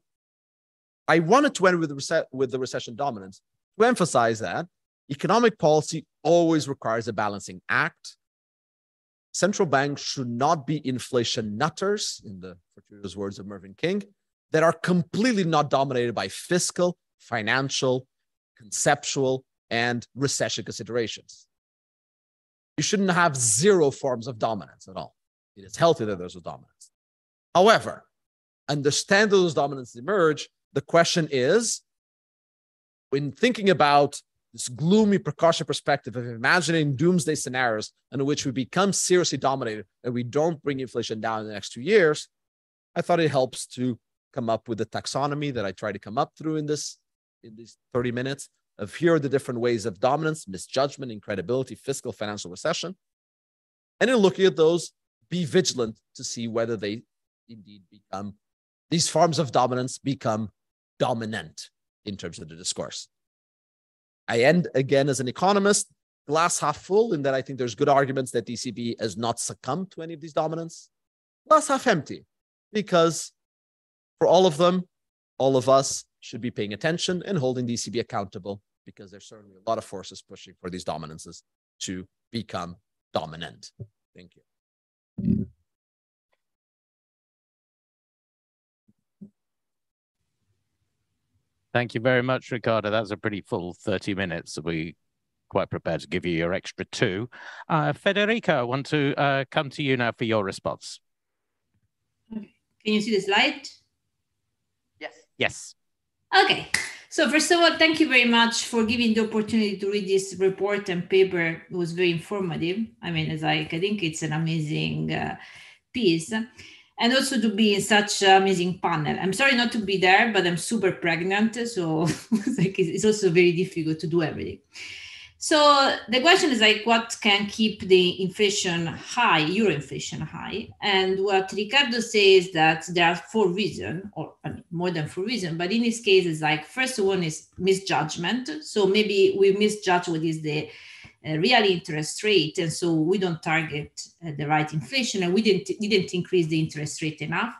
I wanted to end with the, with the recession dominance to emphasize that economic policy always requires a balancing act. Central banks should not be inflation nutters, in the fortuitous words of Mervyn King, that are completely not dominated by fiscal, financial, conceptual, and recession considerations. You shouldn't have zero forms of dominance at all. It is healthy that there's a dominance. However, understand those dominances emerge. The question is when thinking about this gloomy precaution perspective of imagining doomsday scenarios in which we become seriously dominated and we don't bring inflation down in the next two years, I thought it helps to come up with the taxonomy that I try to come up through in this in these 30 minutes of here are the different ways of dominance, misjudgment, incredibility, fiscal, financial recession. And in looking at those, be vigilant to see whether they indeed become, these forms of dominance become dominant in terms of the discourse. I end again as an economist, glass half full, in that I think there's good arguments that ECB has not succumbed to any of these dominance. Glass half empty, because for all of them, all of us should be paying attention and holding the ECB accountable because there's certainly a lot of forces pushing for these dominances to become dominant. Thank you. Thank you very much, Ricardo. That's a pretty full 30 minutes. We quite prepared to give you your extra two. Uh, Federica, I want to uh, come to you now for your response. Can you see the slide? Yes. Yes. Okay. So first of all, thank you very much for giving the opportunity to read this report and paper. It was very informative. I mean, it's like I think it's an amazing uh, piece. And also to be in such an amazing panel. I'm sorry not to be there, but I'm super pregnant. So *laughs* like it's also very difficult to do everything. So the question is like, what can keep the inflation high, euro inflation high? And what Ricardo says that there are four reasons, or I mean, more than four reasons, but in this case, it's like first one is misjudgment. So maybe we misjudge what is the uh, real interest rate, and so we don't target uh, the right inflation, and we didn't didn't increase the interest rate enough.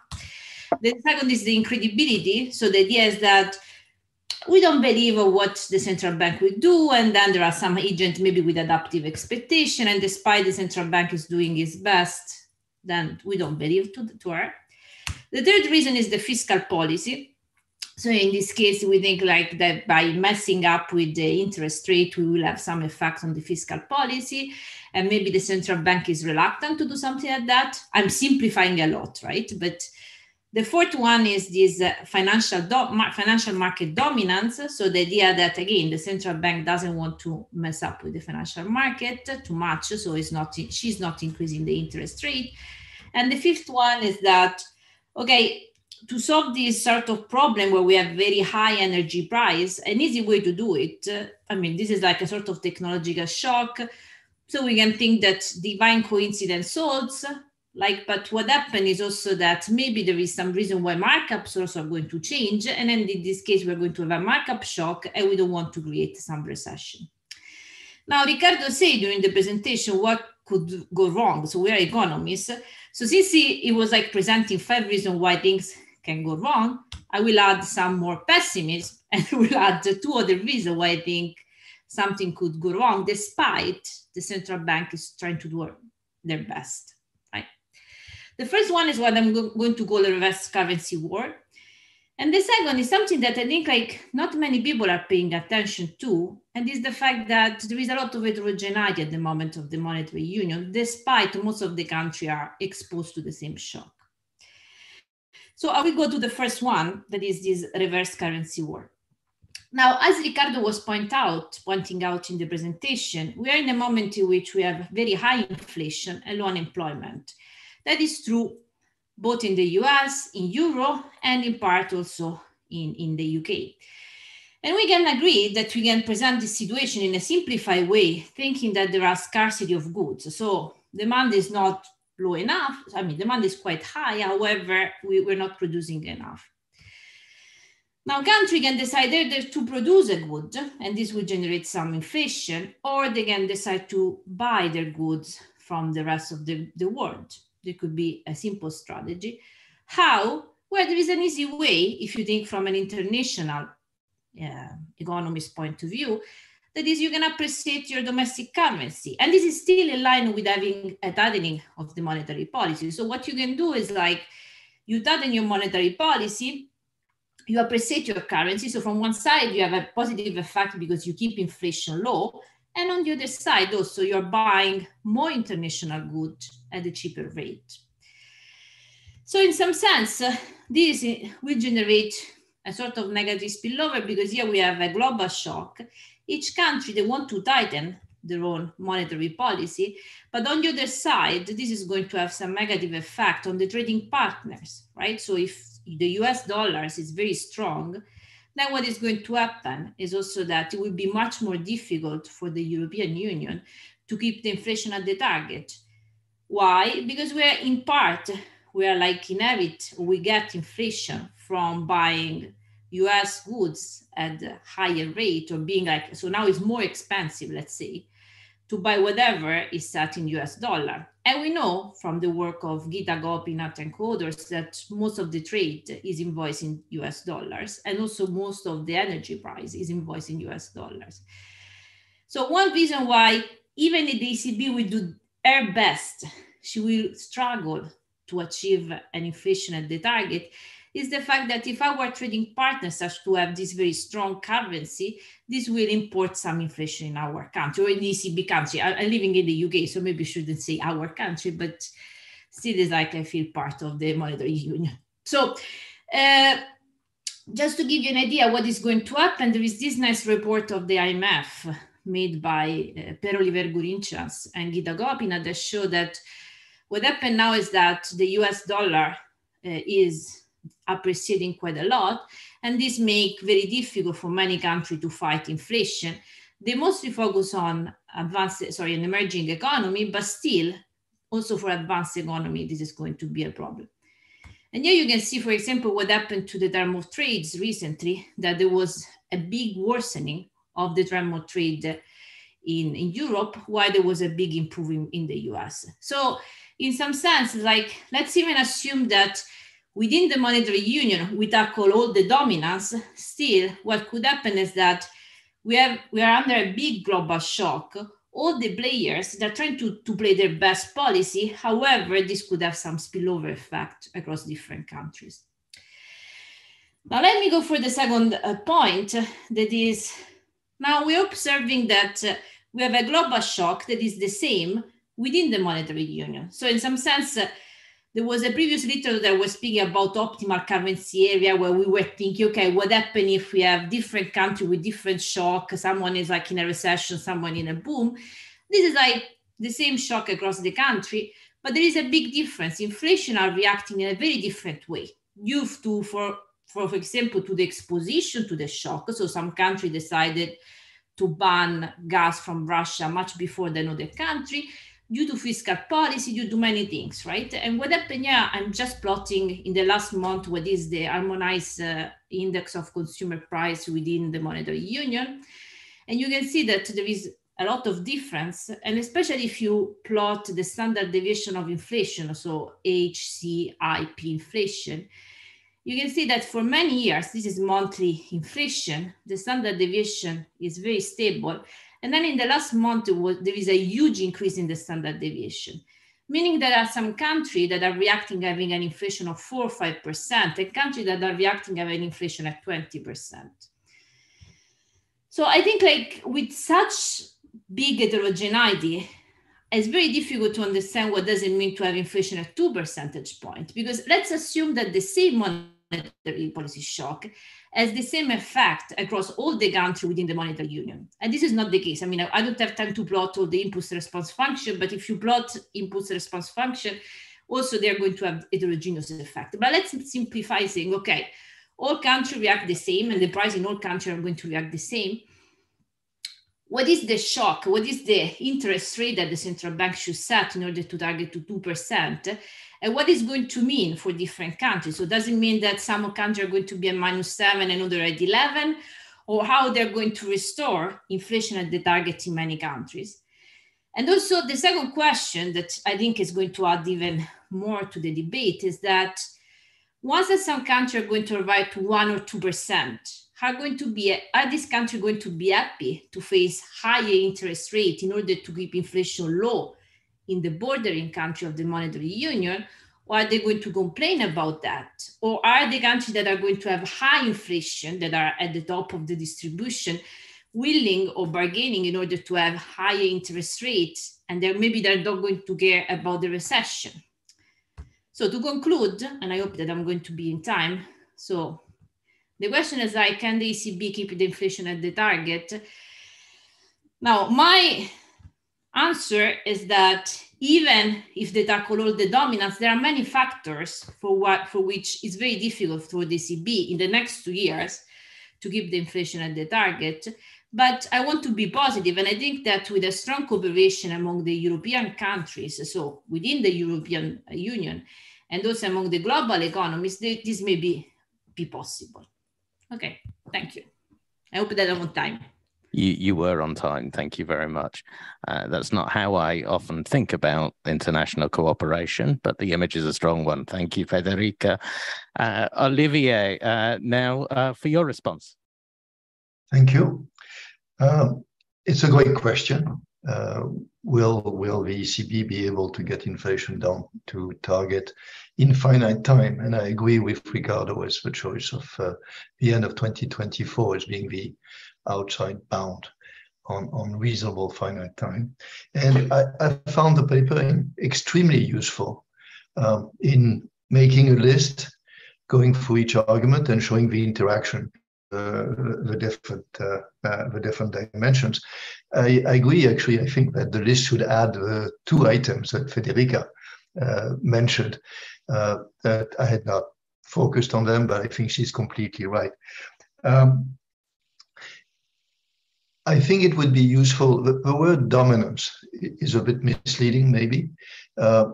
The second is the incredibility. So the idea is that we don't believe what the central bank will do and then there are some agents maybe with adaptive expectation and despite the central bank is doing its best then we don't believe to, to her. The third reason is the fiscal policy. So in this case we think like that by messing up with the interest rate we will have some effect on the fiscal policy and maybe the central bank is reluctant to do something like that. I'm simplifying a lot right? But the fourth one is this uh, financial financial market dominance. So the idea that again the central bank doesn't want to mess up with the financial market too much, so it's not she's not increasing the interest rate. And the fifth one is that okay to solve this sort of problem where we have very high energy price, an easy way to do it. I mean, this is like a sort of technological shock. So we can think that divine coincidence solves like but what happened is also that maybe there is some reason why markups also are going to change and then in this case we're going to have a markup shock and we don't want to create some recession. Now ricardo said during the presentation what could go wrong. So we are economists. So since he, he was like presenting five reasons why things can go wrong. I will add some more pessimism *laughs* and we'll add two other reasons why i think something could go wrong despite the central bank is trying to do their best the first one is what I'm go- going to call a reverse currency war. And the second is something that I think like not many people are paying attention to, and is the fact that there is a lot of heterogeneity at the moment of the monetary union, despite most of the country are exposed to the same shock. So I will go to the first one, that is this reverse currency war. Now, as Ricardo was point out, pointing out in the presentation, we are in a moment in which we have very high inflation and low unemployment. That is true both in the US, in Euro, and in part also in, in the UK. And we can agree that we can present this situation in a simplified way, thinking that there are scarcity of goods. So demand is not low enough. I mean, demand is quite high. However, we, we're not producing enough. Now, country can decide either to produce a good, and this will generate some inflation, or they can decide to buy their goods from the rest of the, the world. There could be a simple strategy. How? Well, there is an easy way, if you think from an international uh, economist point of view, that is you can appreciate your domestic currency. And this is still in line with having a tightening of the monetary policy. So what you can do is like you tighten your monetary policy, you appreciate your currency. So from one side, you have a positive effect because you keep inflation low. And on the other side, also, you're buying more international goods at a cheaper rate. So in some sense, uh, this will generate a sort of negative spillover because here we have a global shock. Each country, they want to tighten their own monetary policy. But on the other side, this is going to have some negative effect on the trading partners, right? So if the US dollars is very strong, then what is going to happen is also that it will be much more difficult for the European Union to keep the inflation at the target. Why? Because we are in part, we are like in inherit, we get inflation from buying US goods at a higher rate or being like, so now it's more expensive, let's say, to buy whatever is set in US dollar. And we know from the work of Geeta Gopinath and co-authors that most of the trade is invoiced in US dollars, and also most of the energy price is invoiced in US dollars. So one reason why even if the ECB will do her best, she will struggle to achieve an inflation at the target is the fact that if our trading partners start to have this very strong currency, this will import some inflation in our country or in the ECB country. I, am living in the UK, so maybe shouldn't say our country, but still is like I feel part of the monetary union. So uh, just to give you an idea what is going to happen, there is this nice report of the IMF made by uh, Pierre-Olivier Gourinchas and Geeta Gopinath that show that what happened now is that the US dollar uh, is appreciating quite a lot. And this make very difficult for many countries to fight inflation. They mostly focus on advanced, sorry, an emerging economy, but still also for advanced economy, this is going to be a problem. And here you can see, for example, what happened to the term of trades recently, that there was a big worsening of the term of trade in, in Europe, while there was a big improvement in the US. So in some sense, like, let's even assume that within the monetary union, we tackle all the dominance, still what could happen is that we, have, we are under a big global shock. All the players, they're trying to, to play their best policy. However, this could have some spillover effect across different countries. Now, let me go for the second uh, point that is now we're observing that uh, we have a global shock that is the same within the monetary union. So, in some sense, uh, there was a previous literature that was speaking about optimal currency area where we were thinking, okay, what happens if we have different country with different shock? Someone is like in a recession, someone in a boom. This is like the same shock across the country, but there is a big difference. Inflation are reacting in a very different way. Due to, for, for, for example, to the exposition to the shock. So some country decided to ban gas from Russia much before the other country due to fiscal policy, due to many things, right? And what happened, yeah, I'm just plotting in the last month what is the harmonized uh, index of consumer price within the monetary union. And you can see that there is a lot of difference, and especially if you plot the standard deviation of inflation, so HICP inflation, you can see that for many years, this is monthly inflation, the standard deviation is very stable and then in the last month, was, there is a huge increase in the standard deviation, meaning there are some countries that are reacting having an inflation of 4 or 5%, and countries that are reacting having inflation at 20%. So I think like with such big heterogeneity, it's very difficult to understand what does it mean to have inflation at two percentage points because let's assume that the same monetary policy shock has the same effect across all the countries within the monetary union. And this is not the case. I mean, I don't have time to plot all the impulse response function, but if you plot impulse response function, also they're going to have heterogeneous effect. But let's simplify saying, okay, all countries react the same and the price in all countries are going to react the same. What is the shock? What is the interest rate that the central bank should set in order to target to 2%? And what is going to mean for different countries? So does it mean that some countries are going to be at minus seven and other at 11? Or how they're going to restore inflation at the target in many countries? And also the second question that I think is going to add even more to the debate is that once that some countries are going to arrive to one or two percent, are going to be are these countries going to be happy to face higher interest rate in order to keep inflation low in the bordering country of the monetary union? Or are they going to complain about that? Or are the countries that are going to have high inflation that are at the top of the distribution willing or bargaining in order to have higher interest rates and maybe they're not going to care about the recession? So to conclude, and I hope that I'm going to be in time. So the question is like, can the ECB keep the inflation at the target? Now, my answer is that even if they tackle all the dominance, there are many factors for what for which it's very difficult for the ECB in the next two years to keep the inflation at the target. But I want to be positive, and I think that with a strong cooperation among the European countries, so within the European Union, and also among the global economies, this may be, be possible. Okay, thank you. I hope that I'm on time. You, you were on time. Thank you very much. Uh, that's not how I often think about international cooperation, but the image is a strong one. Thank you, Federica. Uh, Olivier, uh, now uh, for your response. Thank you. Um, it's a great question. Uh, will will the ECB be able to get inflation down to target in finite time? And I agree with Ricardo as the choice of uh, the end of 2024 as being the outside bound on, on reasonable finite time. And I, I found the paper extremely useful um, in making a list, going through each argument and showing the interaction uh, the different uh, uh, the different dimensions. I, I, agree. Actually, I think that the list should add two items that Federica mentioned that I had not focused on them, but I think she's completely right. Um, I think it would be useful. The, the, word dominance is a bit misleading, maybe. Uh,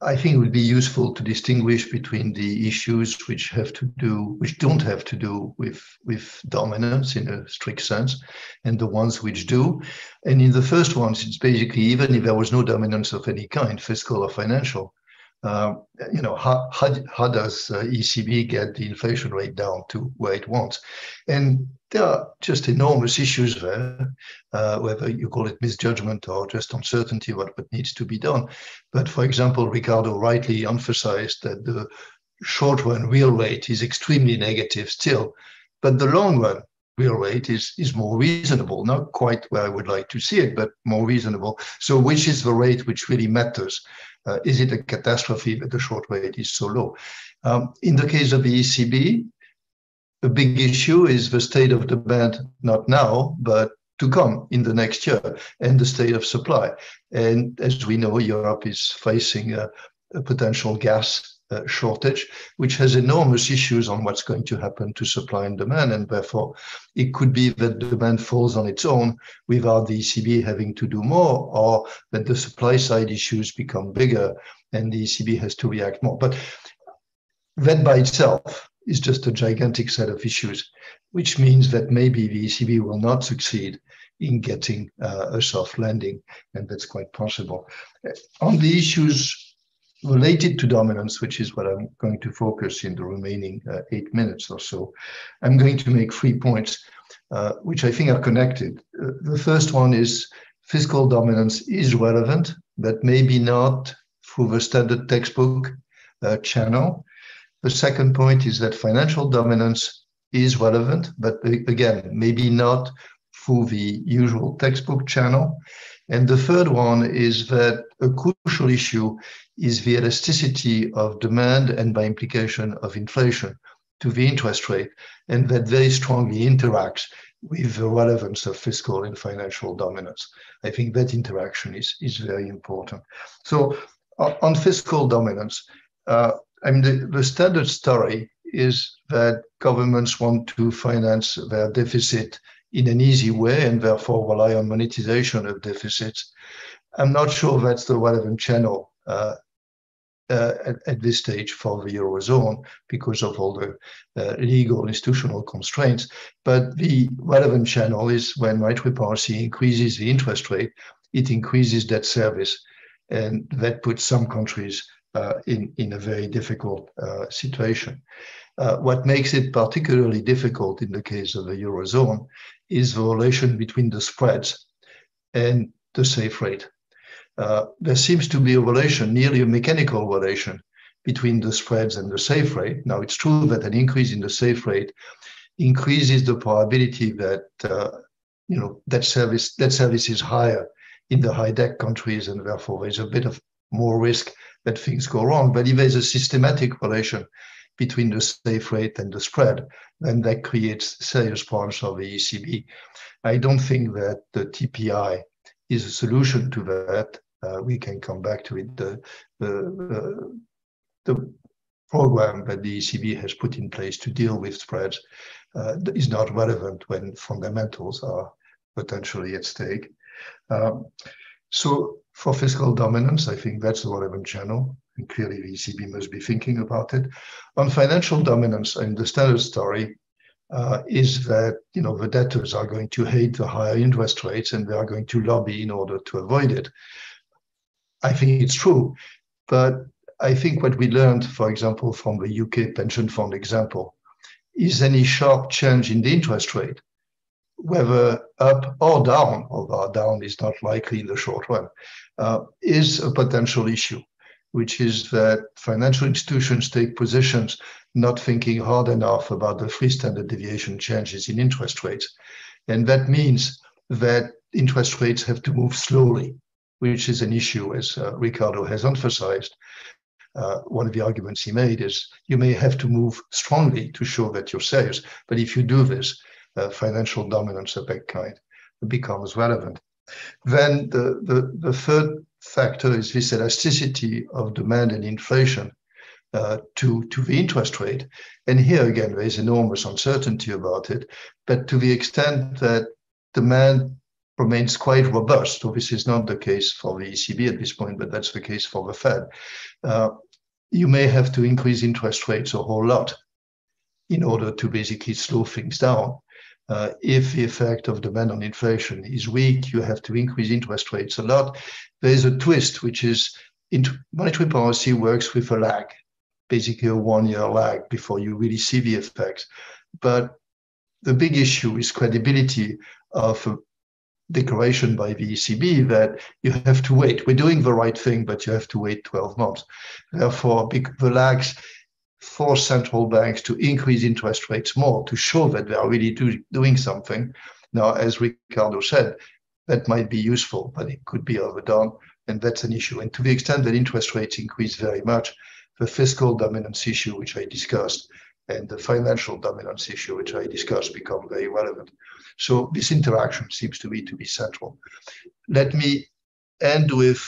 I think it would be useful to distinguish between the issues which have to do, which don't have to do with, with dominance in a strict sense, and the ones which do. And in the first ones, it's basically even if there was no dominance of any kind, fiscal or financial, uh, you know, how, how, how does uh, ECB get the inflation rate down to where it wants? And there are just enormous issues there, uh, whether you call it misjudgment or just uncertainty what, what needs to be done. But for example, Ricardo rightly emphasized that the short run real rate is extremely negative still, but the long run real rate is, is more reasonable, not quite where I would like to see it, but more reasonable. So which is the rate which really matters? Uh, is it a catastrophe that the short rate is so low? Um, in the case of the ECB, a big issue is the state of demand, not now, but to come in the next year, and the state of supply. And as we know, Europe is facing a, a potential gas uh, shortage, which has enormous issues on what's going to happen to supply and demand. And therefore, it could be that demand falls on its own without the ECB having to do more, or that the supply side issues become bigger and the ECB has to react more. But that by itself is just a gigantic set of issues, which means that maybe the ECB will not succeed in getting uh, a soft landing, and that's quite possible. On the issues related to dominance, which is what I'm going to focus in the remaining uh, eight minutes or so, I'm going to make three points, uh, which I think are connected. Uh, the first one is fiscal dominance is relevant, but maybe not through the standard textbook uh, channel. The second point is that financial dominance is relevant, but again, maybe not through the usual textbook channel. And the third one is that a crucial issue is the elasticity of demand and by implication of inflation to the interest rate, and that very strongly interacts with the relevance of fiscal and financial dominance. I think that interaction is, is very important. So uh, on fiscal dominance, uh, I mean, the, the standard story is that governments want to finance their deficit in an easy way and therefore rely on monetization of deficits. I'm not sure that's the relevant channel uh, uh, at, at, this stage for the Eurozone because of all the uh, legal institutional constraints. But the relevant channel is when monetary policy increases the interest rate, it increases debt service. And that puts some countries uh, in, in a very difficult uh, situation. Uh, what makes it particularly difficult in the case of the Eurozone is the relation between the spreads and the safe rate. Uh, there seems to be a relation, nearly a mechanical relation, between the spreads and the safe rate. Now, it's true that an increase in the safe rate increases the probability that uh, you know that service that service is higher in the high debt countries, and therefore there's a bit of more risk that things go wrong. But if there's a systematic relation between the safe rate and the spread, then that creates serious problems for the ECB. I don't think that the TPI is a solution to that. Uh, we can come back to it. The, the, the, program that the ECB has put in place to deal with spreads uh, is not relevant when fundamentals are potentially at stake. Um, so for fiscal dominance, I think that's the relevant channel. And clearly the ECB must be thinking about it. On financial dominance, and the standard story uh, is that you know the debtors are going to hate the higher interest rates and they are going to lobby in order to avoid it. I think it's true, but I think what we learned, for example, from the UK pension fund example, is any sharp change in the interest rate, whether up or down, although down is not likely in the short run, uh, is a potential issue which is that financial institutions take positions not thinking hard enough about the free standard deviation changes in interest rates. And that means that interest rates have to move slowly, which is an issue, as uh, Ricardo has emphasized. Uh, one of the arguments he made is you may have to move strongly to show that you're serious. But if you do this, uh, financial dominance of that kind becomes relevant. Then the, the, the third factor is this elasticity of demand and inflation to, to the interest rate. And here again, there is enormous uncertainty about it. But to the extent that demand remains quite robust, so this is not the case for the ECB at this point, but that's the case for the Fed, uh, you may have to increase interest rates a whole lot in order to basically slow things down. Uh, if the effect of demand on inflation is weak, you have to increase interest rates a lot. There is a twist, which is monetary policy works with a lag, basically a one year lag before you really see the effects. But the big issue is credibility of a declaration by the ECB that you have to wait. We're doing the right thing, but you have to wait 12 months. Therefore, the lags force central banks to increase interest rates more to show that they are really do, doing something. Now, as Ricardo said, that might be useful, but it could be overdone, and that's an issue. And to the extent that interest rates increase very much, the fiscal dominance issue, which I discussed, and the financial dominance issue, which I discussed, become very relevant. So this interaction seems to me to be central. Let me end with,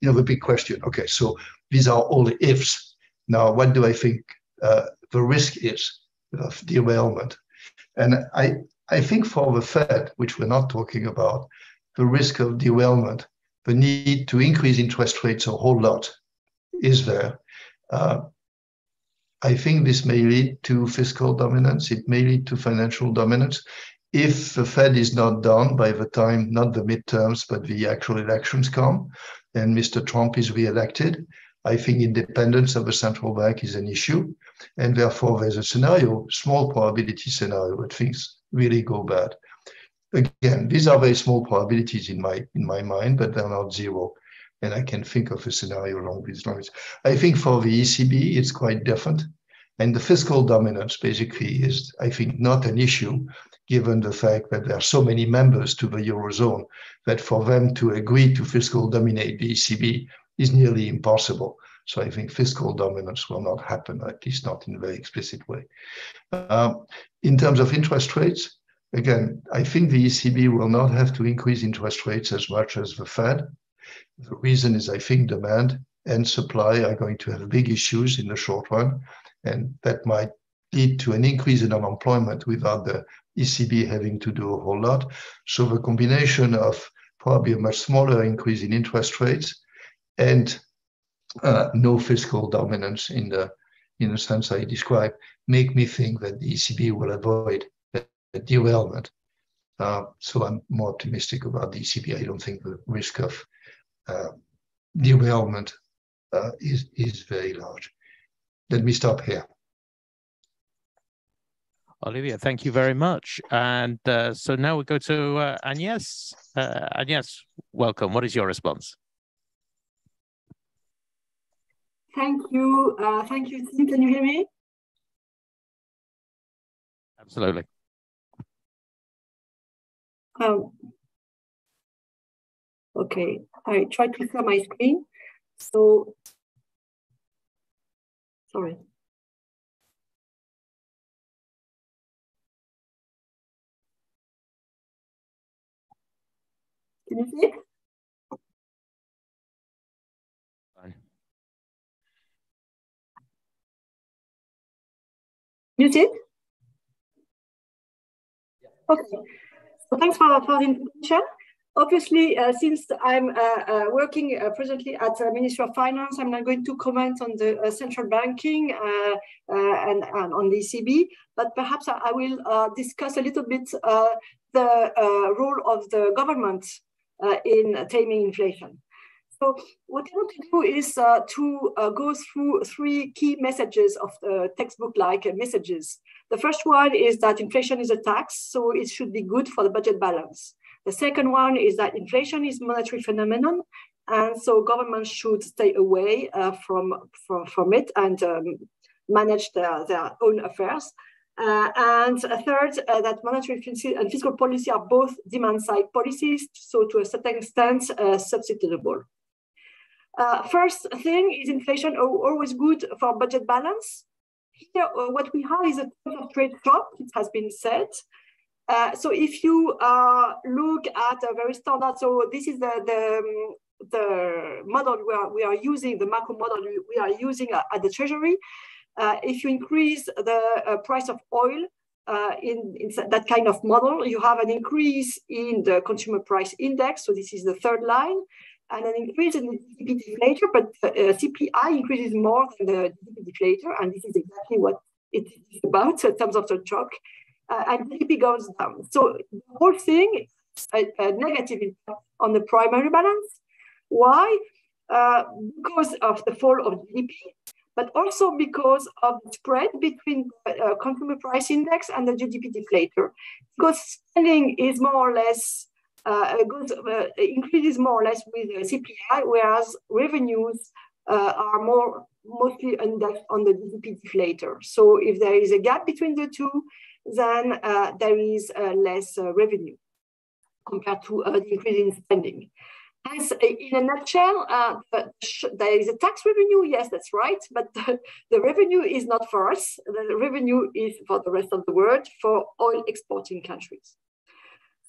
you know, the big question. Okay, so these are all the ifs now, what do I think uh, the risk is of derailment? And I, I think for the Fed, which we're not talking about, the risk of derailment, the need to increase interest rates a whole lot is there. Uh, I think this may lead to fiscal dominance. It may lead to financial dominance. If the Fed is not done by the time, not the midterms, but the actual elections come, and Mr. Trump is reelected, I think independence of the central bank is an issue. And therefore, there's a scenario, small probability scenario, that things really go bad. Again, these are very small probabilities in my in my mind, but they're not zero. And I can think of a scenario along these lines. I think for the ECB, it's quite different. And the fiscal dominance basically is, I think, not an issue, given the fact that there are so many members to the Eurozone that for them to agree to fiscal dominate the ECB is nearly impossible. So I think fiscal dominance will not happen, at least not in a very explicit way. Um, in terms of interest rates, again, I think the ECB will not have to increase interest rates as much as the Fed. The reason is I think demand and supply are going to have big issues in the short run, and that might lead to an increase in unemployment without the ECB having to do a whole lot. So the combination of probably a much smaller increase in interest rates and uh, no fiscal dominance in the in the sense I described make me think that the ECB will avoid a derailment. Uh, so I'm more optimistic about the ECB. I don't think the risk of uh, derailment uh, is is very large. Let me stop here. Olivier, thank you very much. And uh, so now we go to uh, Agnès. Uh, Agnès, welcome. What is your response? Thank you. Uh, thank you, Tim. Can you hear me? Absolutely. Um, okay, I try to share my screen. So, sorry. Can you see it? You see it? Okay. So thanks for, for the introduction. Obviously, uh, since I'm uh, uh, working uh, presently at the Ministry of Finance, I'm not going to comment on the uh, central banking uh, and, and, on the ECB, but perhaps I, will discuss a little bit the role of the government in taming inflation. So what I want to do is uh, to uh, go through three key messages of the textbook-like uh, messages. The first one is that inflation is a tax, so it should be good for the budget balance. The second one is that inflation is monetary phenomenon, and so governments should stay away uh, from, from, from it and um, manage their, their own affairs. Uh, and a third, uh, that monetary and fiscal policy are both demand-side policies, so to a certain extent, uh, substitutable. Uh, first thing is inflation always good for budget balance? Here, uh, what we have is a trade shock, it has been said. Uh, so if you uh, look at a very standard, so this is the, the, the model we are, we are using, the macro model we are using at, the Treasury. Uh, if you increase the uh, price of oil uh, in, in, that kind of model, you have an increase in the consumer price index. So this is the third line and an increase in the GDP deflator, but CPI increases more than the GDP deflator, and this is exactly what it is about in terms of the shock, uh, and GDP goes down. So the whole thing is a, a negative impact on the primary balance. Why? Uh, because of the fall of GDP, but also because of the spread between the uh, consumer price index and the GDP deflator. Because spending is more or less uh, goods uh, increases more or less with CPI, whereas revenues uh, are more mostly on the GDP deflator. So if there is a gap between the two, then uh, there is uh, less uh, revenue compared to the increase in spending. As in a nutshell, there is a tax revenue, yes, that's right, but *laughs* the, the revenue is not for us. The revenue is for the rest of the world, for oil exporting countries.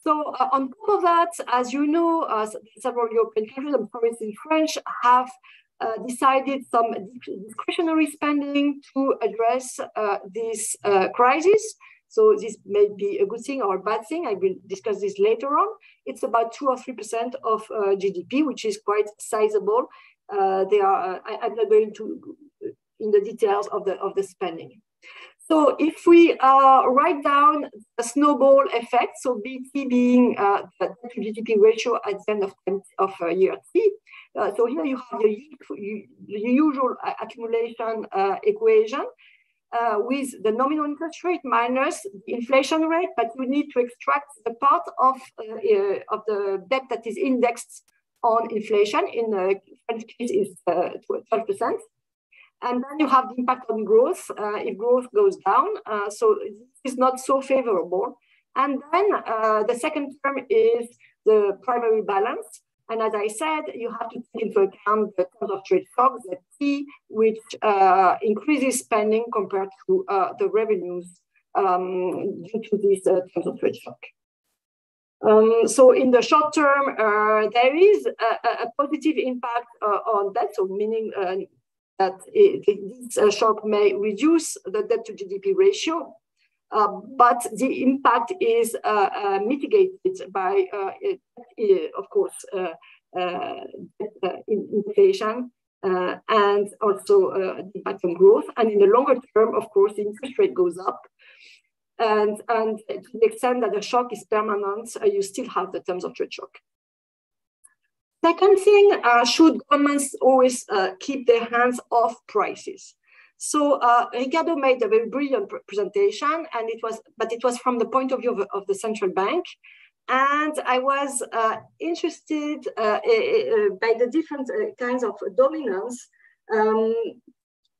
So uh, on top of that, as you know, uh, several European countries, am in French, have uh, decided some discretionary spending to address uh, this uh, crisis. So this may be a good thing or a bad thing. I will discuss this later on. It's about two or three percent of uh, GDP, which is quite sizable. they are. I, am not going to in the details of the of the spending. So if we uh, write down a snowball effect, so BT being uh, the GDP ratio at the end of, of uh, year T, uh, so here you have the, the usual accumulation uh, equation uh, with the nominal interest rate minus the inflation rate, but you need to extract the part of, of the debt that is indexed on inflation. In the French case, is 12%. And then you have the impact on growth uh, if growth goes down. Uh, so it's not so favorable. And then uh, the second term is the primary balance. And as I said, you have to take into account the terms of trade shock, the T, which uh, increases spending compared to uh, the revenues um, due to these uh, terms of trade shock. Um, so in the short term, uh, there is a, a positive impact uh, on that, so meaning uh, that it, this shock may reduce the debt to GDP ratio, uh, but the impact is uh, uh, mitigated by, of course, inflation and also the impact on growth. And in the longer term, of course, the interest rate goes up. And, and to the extent that the shock is permanent, you still have the terms of trade shock. Second thing, uh, should governments always uh, keep their hands off prices? So uh, Ricardo made a very brilliant presentation, and it was, but it was from the point of view of, of the central bank. And I was uh, interested uh, by the different uh, kinds of dominance. Um,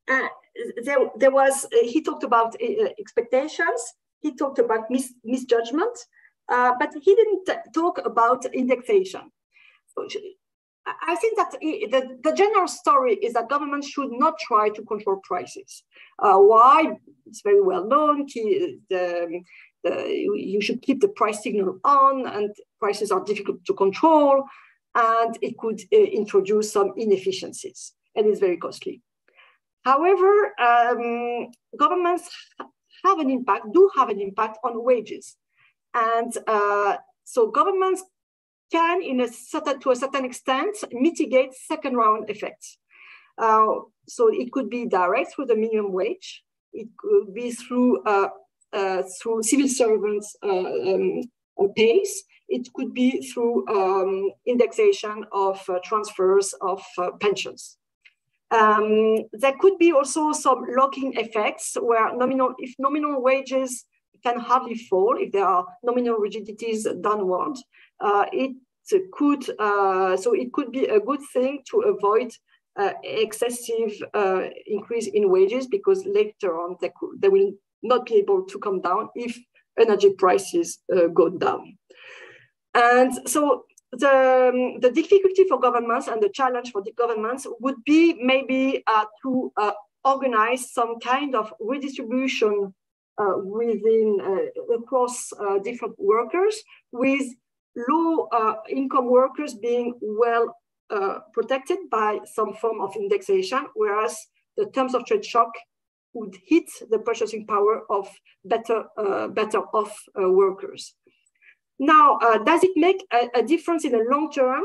uh, there, there was, uh, he talked about expectations, he talked about mis misjudgment, but he didn't talk about indexation. I think that the, the general story is that governments should not try to control prices. Uh, why? It's very well known. The, the, you should keep the price signal on, and prices are difficult to control, and it could uh, introduce some inefficiencies, and it's very costly. However, um, governments have an impact, do have an impact on wages. And uh, so governments can, in a certain, to a certain extent, mitigate second round effects. Uh, so it could be direct through the minimum wage. It could be through uh, uh, through civil servants uh, um, pays. It could be through um, indexation of uh, transfers of uh, pensions. Um, there could be also some locking effects where nominal, if nominal wages can hardly fall, if there are nominal rigidities downward, it could uh, so it could be a good thing to avoid uh, excessive uh, increase in wages because later on they, could, they will not be able to come down if energy prices uh, go down. And so the, um, the difficulty for governments and the challenge for the governments would be maybe uh, to uh, organize some kind of redistribution uh, within uh, across uh, different workers with low uh, income workers being well uh, protected by some form of indexation, whereas the terms of trade shock would hit the purchasing power of better, uh, better off workers. Now, does it make a, a, difference in the long term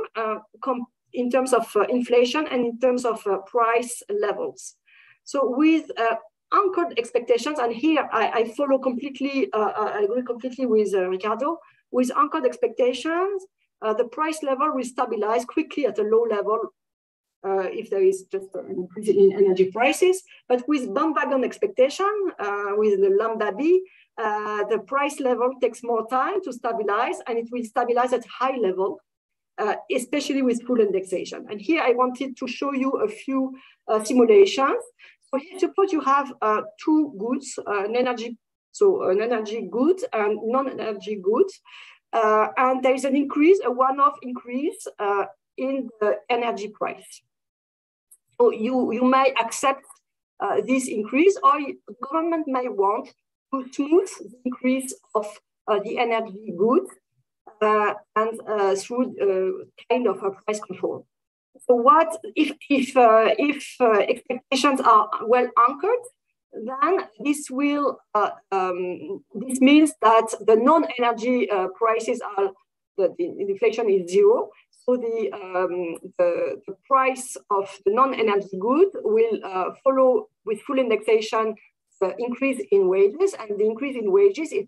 in terms of inflation and in terms of price levels? So with anchored expectations, and here I, I follow completely, uh, I agree completely with uh, Ricardo, with anchored expectations, uh, the price level will stabilize quickly at a low level uh, if there is just an increase in energy prices. But with bandwagon expectation, uh, with the lambda B, uh, the price level takes more time to stabilize and it will stabilize at high level, uh, especially with full indexation. And here I wanted to show you a few uh, simulations. So here, suppose you have two goods, an energy so an energy good and non-energy good. Uh, and there is an increase, a one-off increase uh, in the energy price. So you, you may accept uh, this increase or government may want to smooth the increase of uh, the energy good uh, and uh, through kind of a price control. So what if, if, if expectations are well anchored, then this will uh, um, this means that the non-energy uh, prices are the, the, inflation is zero. So the, um, the, the price of the non-energy good will uh, follow with full indexation the increase in wages, and the increase in wages is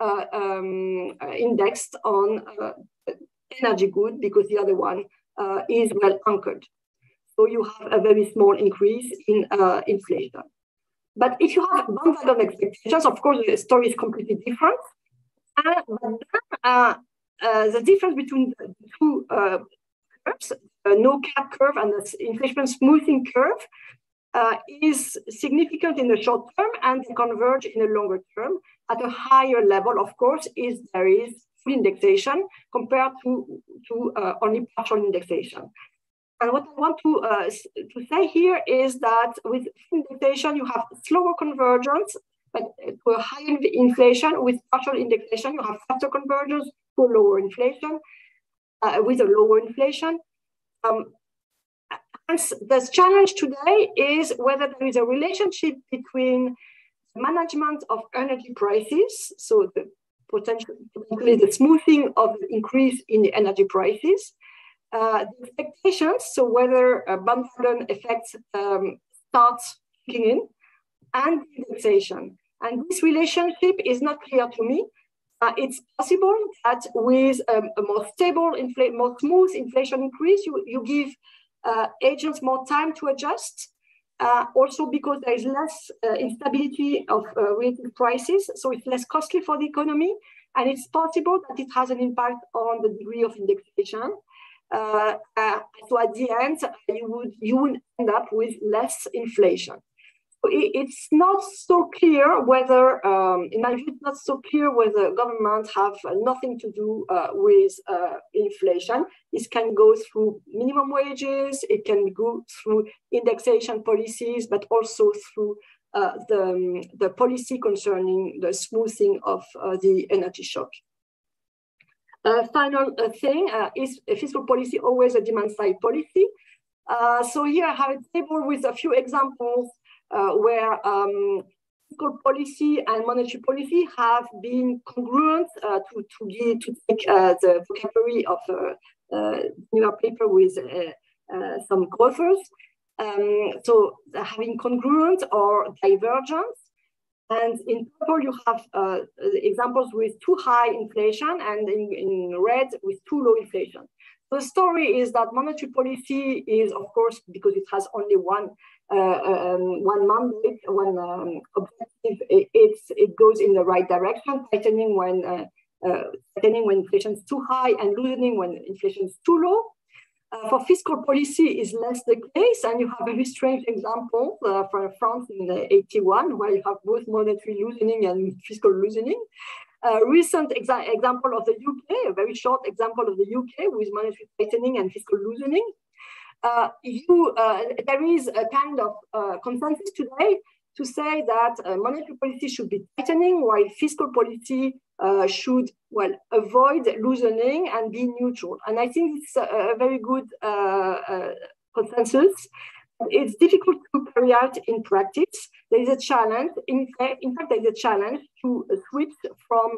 uh, um, indexed on uh, energy good because the other one uh, is well anchored. So you have a very small increase in inflation. But if you have bandwagon expectations, of course, the story is completely different. Uh, but then, uh, uh, the difference between the two uh, curves, the no cap curve and the inflation smoothing curve, uh, is significant in the short term and converge in the longer term at a higher level, of course, is there is full indexation compared to, to uh, only partial indexation. And what I want to, uh, to say here is that with indexation, you have slower convergence, but to a higher inflation. With partial indexation, you have faster convergence to lower inflation, uh, with a lower inflation. Um, the challenge today is whether there is a relationship between management of energy prices, so the potential, the smoothing of the increase in the energy prices, uh, the expectations, so whether a bandwagon effect um, starts kicking in, and the indexation. And this relationship is not clear to me. Uh, it's possible that with um, a more stable, more smooth inflation increase, you, you give uh, agents more time to adjust. Uh, also because there is less uh, instability of uh, relative prices, so it's less costly for the economy, and it's possible that it has an impact on the degree of indexation. Uh, uh, so at the end, you would you would end up with less inflation it's not so clear whether, um, in my view, it's not so clear whether governments have nothing to do uh, with uh, inflation. This can go through minimum wages, it can go through indexation policies, but also through uh, the, um, the policy concerning the smoothing of uh, the energy shock. Uh, final uh, thing is fiscal policy always a demand side policy. so here I have a table with a few examples uh, where um, fiscal policy and monetary policy have been congruent uh, to, to, to take uh, the vocabulary of New York paper with some authors. Um, so having congruent or divergence. And in purple, you have uh, examples with too high inflation and in, in red with too low inflation. The story is that monetary policy is, of course, because it has only one uh, um, one mandate, one um, objective, it, it goes in the right direction, tightening when uh, uh, tightening when inflation is too high and loosening when inflation is too low. Uh, for fiscal policy is less the case, and you have a very strange example uh, for France in 81, where you have both monetary loosening and fiscal loosening. A recent exa example of the UK, a very short example of the UK with monetary tightening and fiscal loosening uh, you, uh, there is a kind of uh, consensus today to say that uh, monetary policy should be tightening while fiscal policy uh, should, well, avoid loosening and be neutral. And I think it's a, a very good uh, consensus. It's difficult to carry out in practice. There is a challenge. In, in fact, there is a challenge to switch from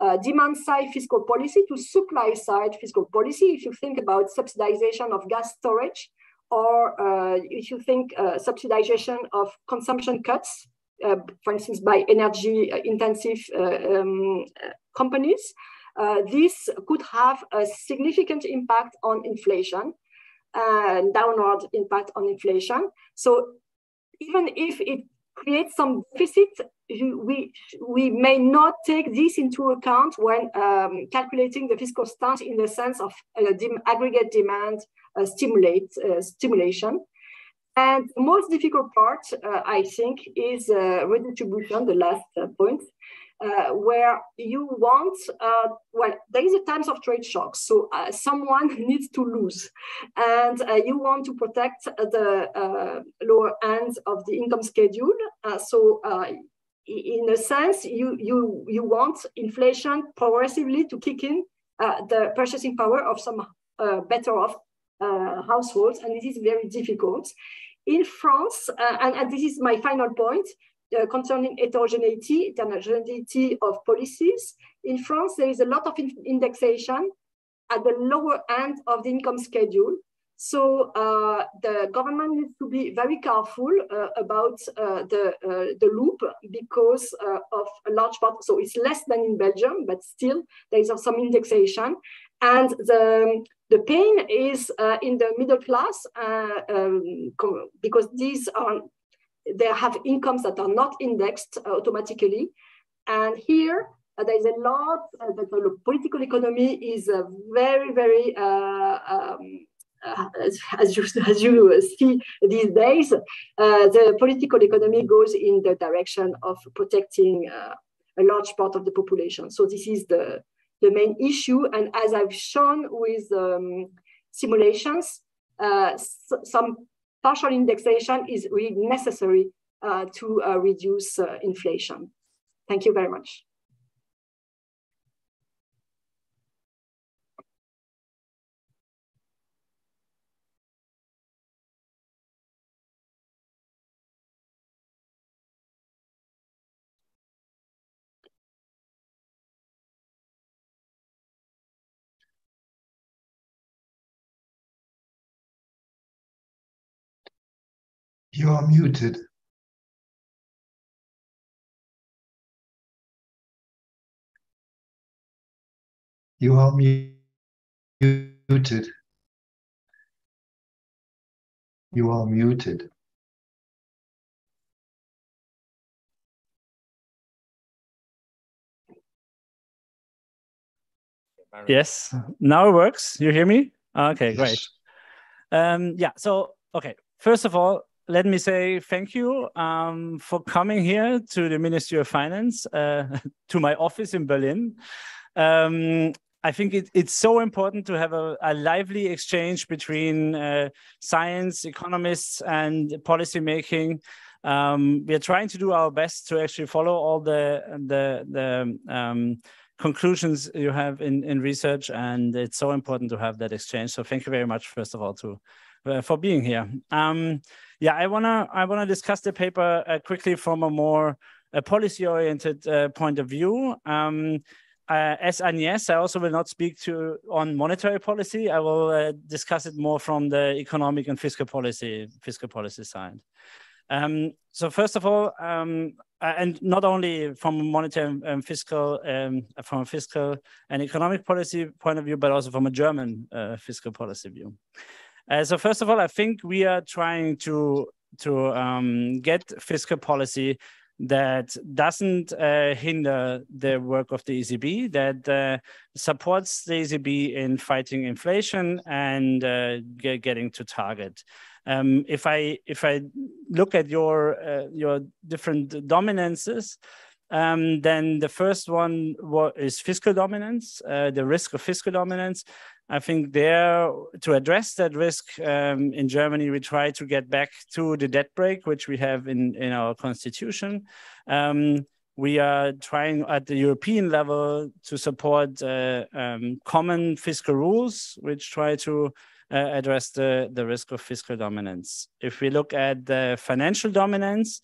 uh, demand side fiscal policy to supply side fiscal policy. If you think about subsidization of gas storage, or uh, if you think uh, subsidization of consumption cuts, uh, for instance, by energy intensive uh, um, companies, this could have a significant impact on inflation, and downward impact on inflation. So even if it creates some deficit, we, we may not take this into account when um, calculating the fiscal stance in the sense of uh, aggregate demand uh, stimulate, uh, stimulation. And the most difficult part, uh, I think, is uh, redistribution, the last uh, point, where you want, well, there is a times of trade shocks. So someone *laughs* needs to lose. And you want to protect the lower ends of the income schedule. so in a sense, you, you, you want inflation progressively to kick in uh, the purchasing power of some uh, better off uh, households, and this is very difficult. In France, uh, and, and, this is my final point uh, concerning heterogeneity, heterogeneity of policies. In France, there is a lot of in indexation at the lower end of the income schedule. So uh, the government needs to be very careful uh, about uh, the, uh, the loop because uh, of a large part. So it's less than in Belgium, but still there is some indexation. And the, the pain is uh, in the middle class um, because these are, they have incomes that are not indexed automatically. And here, uh, there is a lot uh, that the political economy is uh, very, very um, uh, as, as, you, as you see these days, uh, the political economy goes in the direction of protecting uh, a large part of the population. So this is the, the main issue. And as I've shown with um, simulations, uh, some partial indexation is really necessary uh, to uh, reduce uh, inflation. Thank you very much. You are muted. You are muted. You are muted. Yes, now it works. You hear me? Okay, great. Um, yeah, so, okay. First of all, let me say thank you um, for coming here to the Ministry of Finance, uh, *laughs* to my office in Berlin. Um, I think it, it's so important to have a, a lively exchange between uh, science, economists, and policymaking. Um, we are trying to do our best to actually follow all the the, the um, conclusions you have in, in research, and it's so important to have that exchange. So thank you very much, first of all, to uh, for being here. Um, yeah, I wanna I wanna discuss the paper uh, quickly from a more uh, policy-oriented uh, point of view. Um, uh, as Agnès, I also will not speak to on monetary policy. I will uh, discuss it more from the economic and fiscal policy fiscal policy side. Um, so first of all, um, and not only from a monetary and fiscal, um, from a fiscal and economic policy point of view, but also from a German uh, fiscal policy view. Uh, so first of all, I think we are trying to to um, get fiscal policy that doesn't uh, hinder the work of the ECB, that uh, supports the ECB in fighting inflation and uh, get, getting to target. Um, if I if I look at your uh, your different dominances, um, then the first one is fiscal dominance, uh, the risk of fiscal dominance. I think there to address that risk um, in Germany, we try to get back to the debt brake, which we have in, in our constitution. Um, we are trying at the European level to support uh, um, common fiscal rules, which try to uh, address the, the risk of fiscal dominance. If we look at the financial dominance,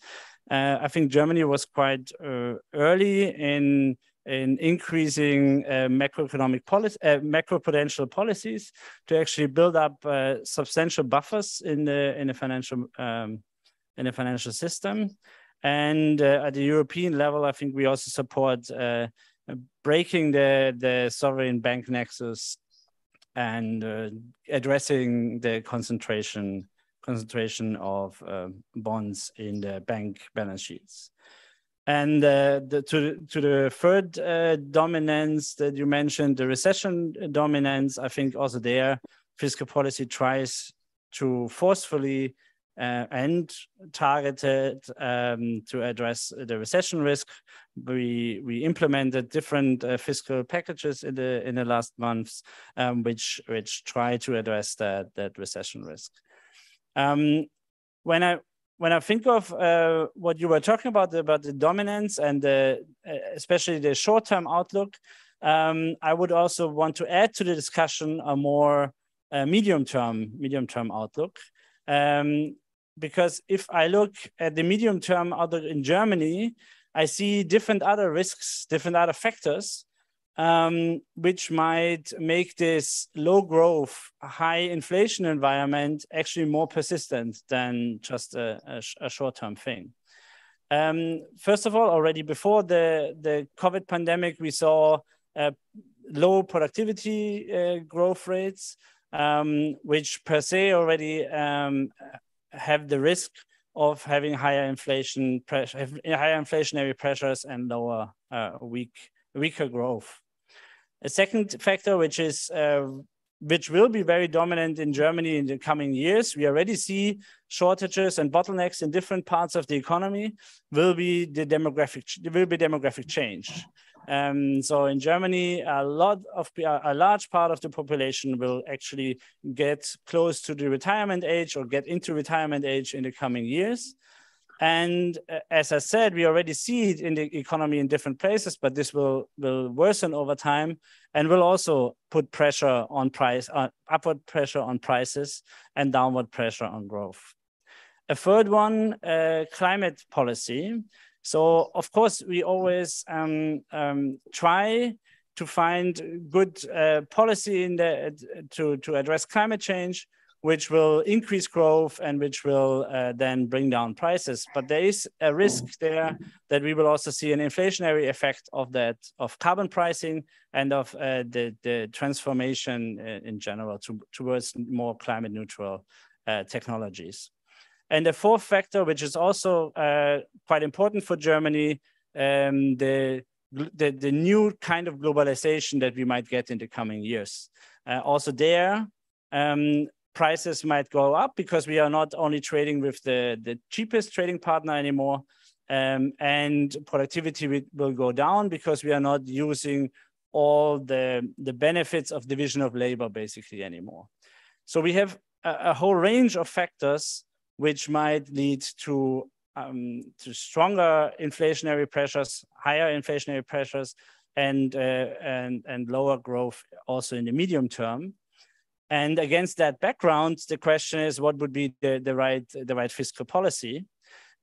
uh, I think Germany was quite uh, early in in increasing uh, macroeconomic policy, uh, macroprudential policies to actually build up uh, substantial buffers in the in the financial um, in the financial system. And uh, at the European level, I think we also support uh, breaking the the sovereign bank nexus and uh, addressing the concentration concentration of bonds in the bank balance sheets. And uh, the, to, to the third uh, dominance that you mentioned, the recession dominance, I think also there, fiscal policy tries to forcefully uh, and targeted um, to address the recession risk. We we implemented different uh, fiscal packages in the in the last months, um, which which try to address that that recession risk. Um, when I when I think of uh, what you were talking about about the dominance and the, uh, especially the short-term outlook, um, I would also want to add to the discussion a more uh, medium-term medium-term outlook, um, because if I look at the medium-term outlook in Germany, I see different other risks, different other factors um, which might make this low growth, high inflation environment actually more persistent than just a, a, a short term thing. Um, first of all, already before the, the COVID pandemic, we saw uh, low productivity uh, growth rates, um, which per se already um, have the risk of having higher inflation pressure, higher inflationary pressures and lower uh, weak, weaker growth. A second factor, which is uh, which will be very dominant in Germany in the coming years. We already see shortages and bottlenecks in different parts of the economy. Will be the demographic will be demographic change. Um, so in Germany, a lot of a large part of the population will actually get close to the retirement age or get into retirement age in the coming years. And uh, as I said, we already see it in the economy in different places, but this will, will worsen over time and will also put pressure on price, uh, upward pressure on prices and downward pressure on growth. A third one, uh, climate policy. So of course, we always um, um, try to find good uh, policy in the, to, to address climate change, which will increase growth and which will uh, then bring down prices. But there is a risk there that we will also see an inflationary effect of that, of carbon pricing and of uh, the, the transformation uh, in general to, towards more climate neutral uh, technologies. And the fourth factor, which is also uh, quite important for Germany, um, the, the, the new kind of globalization that we might get in the coming years. Uh, also there, um, prices might go up because we are not only trading with the, the cheapest trading partner anymore, um, and productivity will go down because we are not using all the, the benefits of division of labor basically anymore. So we have a, a whole range of factors which might lead to, um, to stronger inflationary pressures, higher inflationary pressures, and, uh, and, and lower growth also in the medium term. And against that background, the question is what would be the, the, right, the right fiscal policy?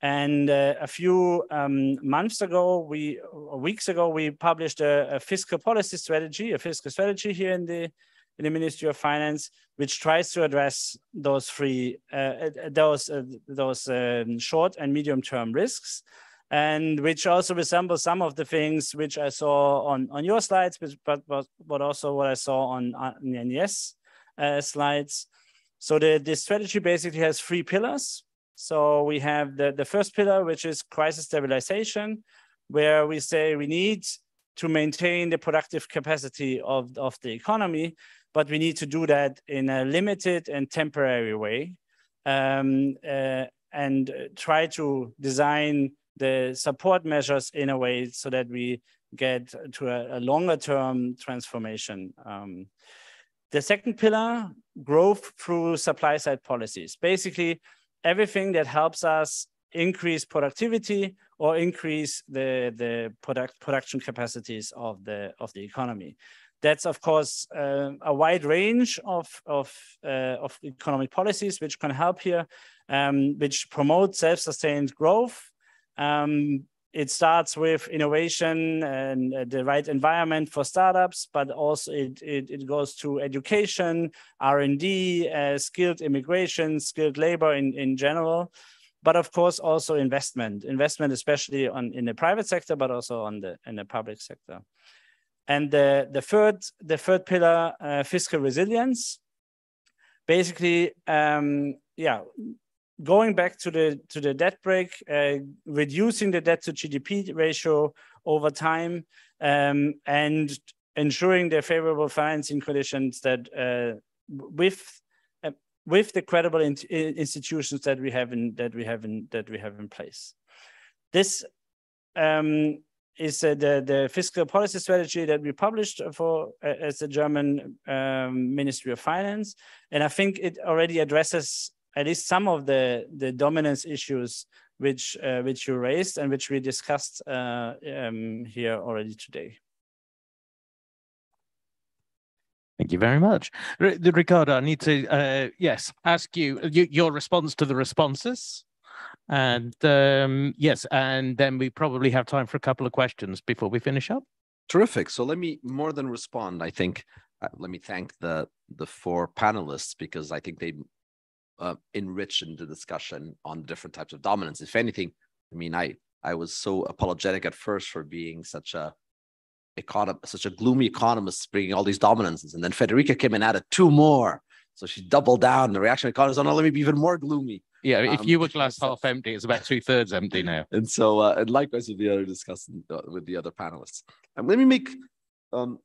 And uh, a few um, months ago, we weeks ago, we published a, a, fiscal policy strategy, a fiscal strategy here in the in the Ministry of Finance, which tries to address those three uh, uh those uh, those um, short and medium term risks, and which also resembles some of the things which I saw on on your slides, but but, but also what I saw on, on NES uh, slides. So the, the strategy basically has three pillars. So we have the, the first pillar, which is crisis stabilization, where we say we need to maintain the productive capacity of, of the economy, but we need to do that in a limited and temporary way um, uh, and try to design the support measures in a way so that we get to a, a longer term transformation. Um, the second pillar, growth through supply side policies. Basically, everything that helps us increase productivity or increase the, the product production capacities of the, of the economy. That's of course uh, a wide range of, of, uh, of economic policies which can help here, um, which promote self-sustained growth, um, it starts with innovation and uh, the right environment for startups, but also it, it, it goes to education, R&D, uh, skilled immigration, skilled labor in, in general, but of course also investment, investment especially on in the private sector, but also on the in the public sector. And the, the third the third pillar, uh, fiscal resilience, basically, um, yeah, going back to the to the debt brake, uh, reducing the debt to GDP ratio over time, um, and ensuring the favorable financing conditions that uh, with uh, with the credible in institutions that we have in that we have in that we have in place. This um, is uh, the the fiscal policy strategy that we published for uh, as the German um, Ministry of Finance, and I think it already addresses at least some of the the dominance issues which uh, which you raised and which we discussed uh, um, here already today. Thank you very much, R Ricardo. I need to uh, yes ask you, you, your response to the responses, and um, yes, and then we probably have time for a couple of questions before we finish up. Terrific. So let me more than respond. I think uh, let me thank the the four panelists because I think they uh, enrich in the discussion on the different types of dominance. If anything, I mean, I I was so apologetic at first for being such a econom- such a gloomy economist, bringing all these dominances, and then Federica came and added two more. So she doubled down. The reaction economists, oh no, let me be even more gloomy. Yeah, if um, you were glass half empty, it's about two thirds empty now. *laughs* And so, uh, and likewise with the other discussion uh, with the other panelists. And let me make, um,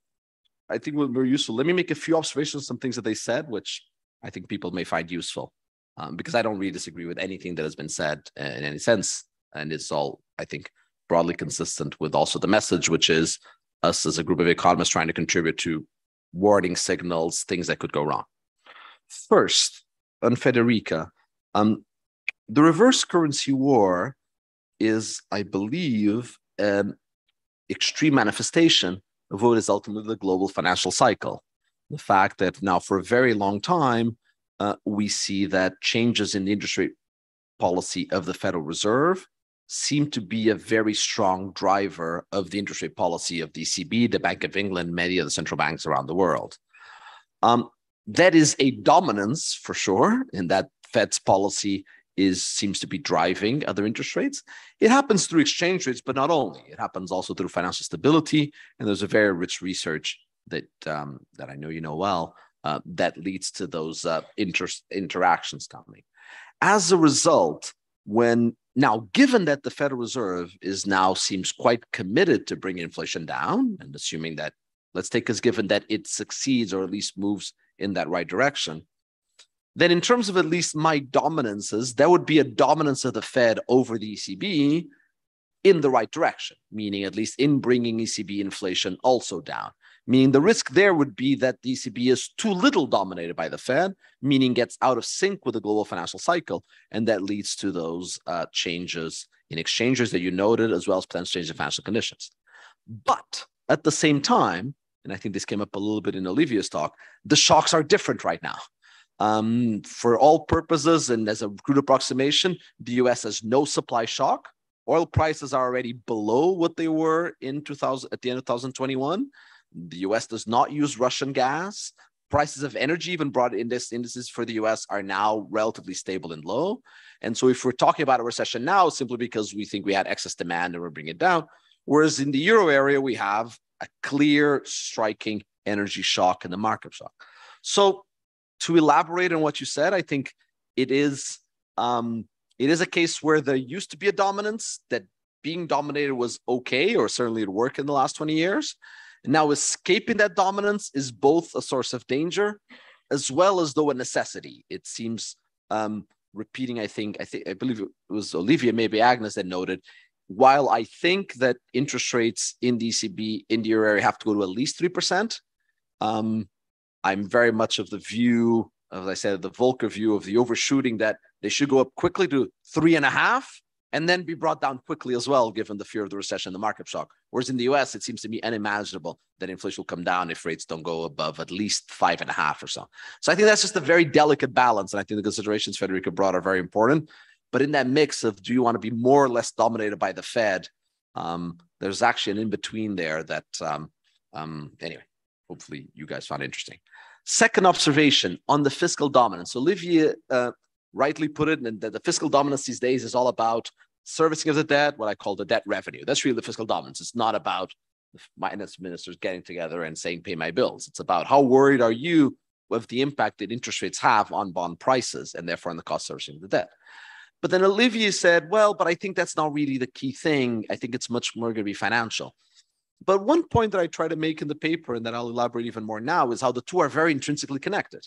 I think will be useful. Let me make a few observations, some things that they said, which I think people may find useful um, because I don't really disagree with anything that has been said uh, in any sense. And it's all, I think, broadly consistent with also the message, which is us as a group of economists trying to contribute to warning signals, things that could go wrong. First, on Federica, um, the reverse currency war is, I believe, an extreme manifestation of what is ultimately the global financial cycle. The fact that now, for a very long time, uh, we see that changes in the interest rate policy of the Federal Reserve seem to be a very strong driver of the interest rate policy of the ECB, the Bank of England, many of the central banks around the world. Um, that is a dominance for sure, in that Fed's policy is seems to be driving other interest rates. It happens through exchange rates, but not only. It happens also through financial stability, and there's a very rich research that um, that I know you know well uh, that leads to those uh, inter- interactions coming. As a result, when now given that the Federal Reserve is now seems quite committed to bringing inflation down, and assuming that let's take as given that it succeeds or at least moves in that right direction, then in terms of at least my dominances, there would be a dominance of the Fed over the ECB in the right direction, meaning at least in bringing ECB inflation also down. Meaning the risk there would be that the ECB is too little dominated by the Fed, meaning gets out of sync with the global financial cycle, and that leads to those uh, changes in exchanges that you noted, as well as potential changes in financial conditions. But at the same time, and I think this came up a little bit in Olivier's talk, the shocks are different right now. Um, for all purposes and as a crude approximation, the US has no supply shock. Oil prices are already below what they were in 2000 at the end of 2021. The US does not use Russian gas. Prices of energy, even broad index indices for the US, are now relatively stable and low. And so, if we're talking about a recession now, simply because we think we had excess demand and we're bringing it down, whereas in the euro area, we have a clear, striking energy shock and the market shock. So, to elaborate on what you said, I think it is um, it is a case where there used to be a dominance that being dominated was okay, or certainly it worked in the last 20 years. Now, escaping that dominance is both a source of danger as well as though a necessity. It seems um, repeating, I think, I think I believe it was Olivier, maybe Agnès that noted, while I think that interest rates in the ECB in the euro area have to go to at least 3%, um, I'm very much of the view, as I said, the Volcker view of the overshooting that they should go up quickly to three and a half and then be brought down quickly as well, given the fear of the recession the market shock. Whereas in the US, it seems to be unimaginable that inflation will come down if rates don't go above at least five and a half or so. So I think that's just a very delicate balance. And I think the considerations Federica brought are very important. But in that mix of do you want to be more or less dominated by the Fed, um, there's actually an in between there that, um, um, anyway, hopefully you guys found interesting. Second observation on the fiscal dominance. Olivier uh, rightly put it, and that the fiscal dominance these days is all about servicing of the debt, what I call the debt revenue. That's really the fiscal dominance. It's not about the finance ministers getting together and saying, pay my bills. It's about how worried are you with the impact that interest rates have on bond prices and therefore on the cost servicing of the debt. But then Olivier said, well, but I think that's not really the key thing. I think it's much more going to be financial. But one point that I try to make in the paper and that I'll elaborate even more now is how the two are very intrinsically connected.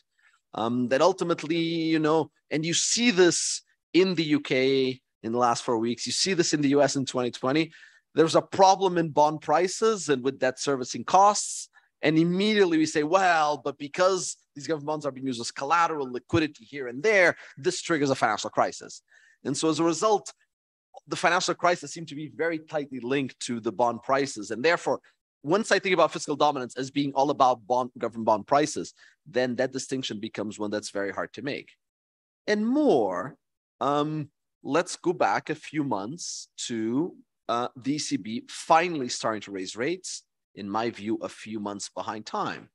Um, that ultimately, you know, and you see this in the UK in the last four weeks, you see this in the US in 2020. There's a problem in bond prices and with debt servicing costs. And immediately we say, well, but because these government bonds are being used as collateral liquidity here and there, this triggers a financial crisis. And so as a result, the financial crisis seemed to be very tightly linked to the bond prices. And therefore, once I think about fiscal dominance as being all about bond, government bond prices, then that distinction becomes one that's very hard to make. And more, um, let's go back a few months to uh, the ECB finally starting to raise rates, in my view, a few months behind time.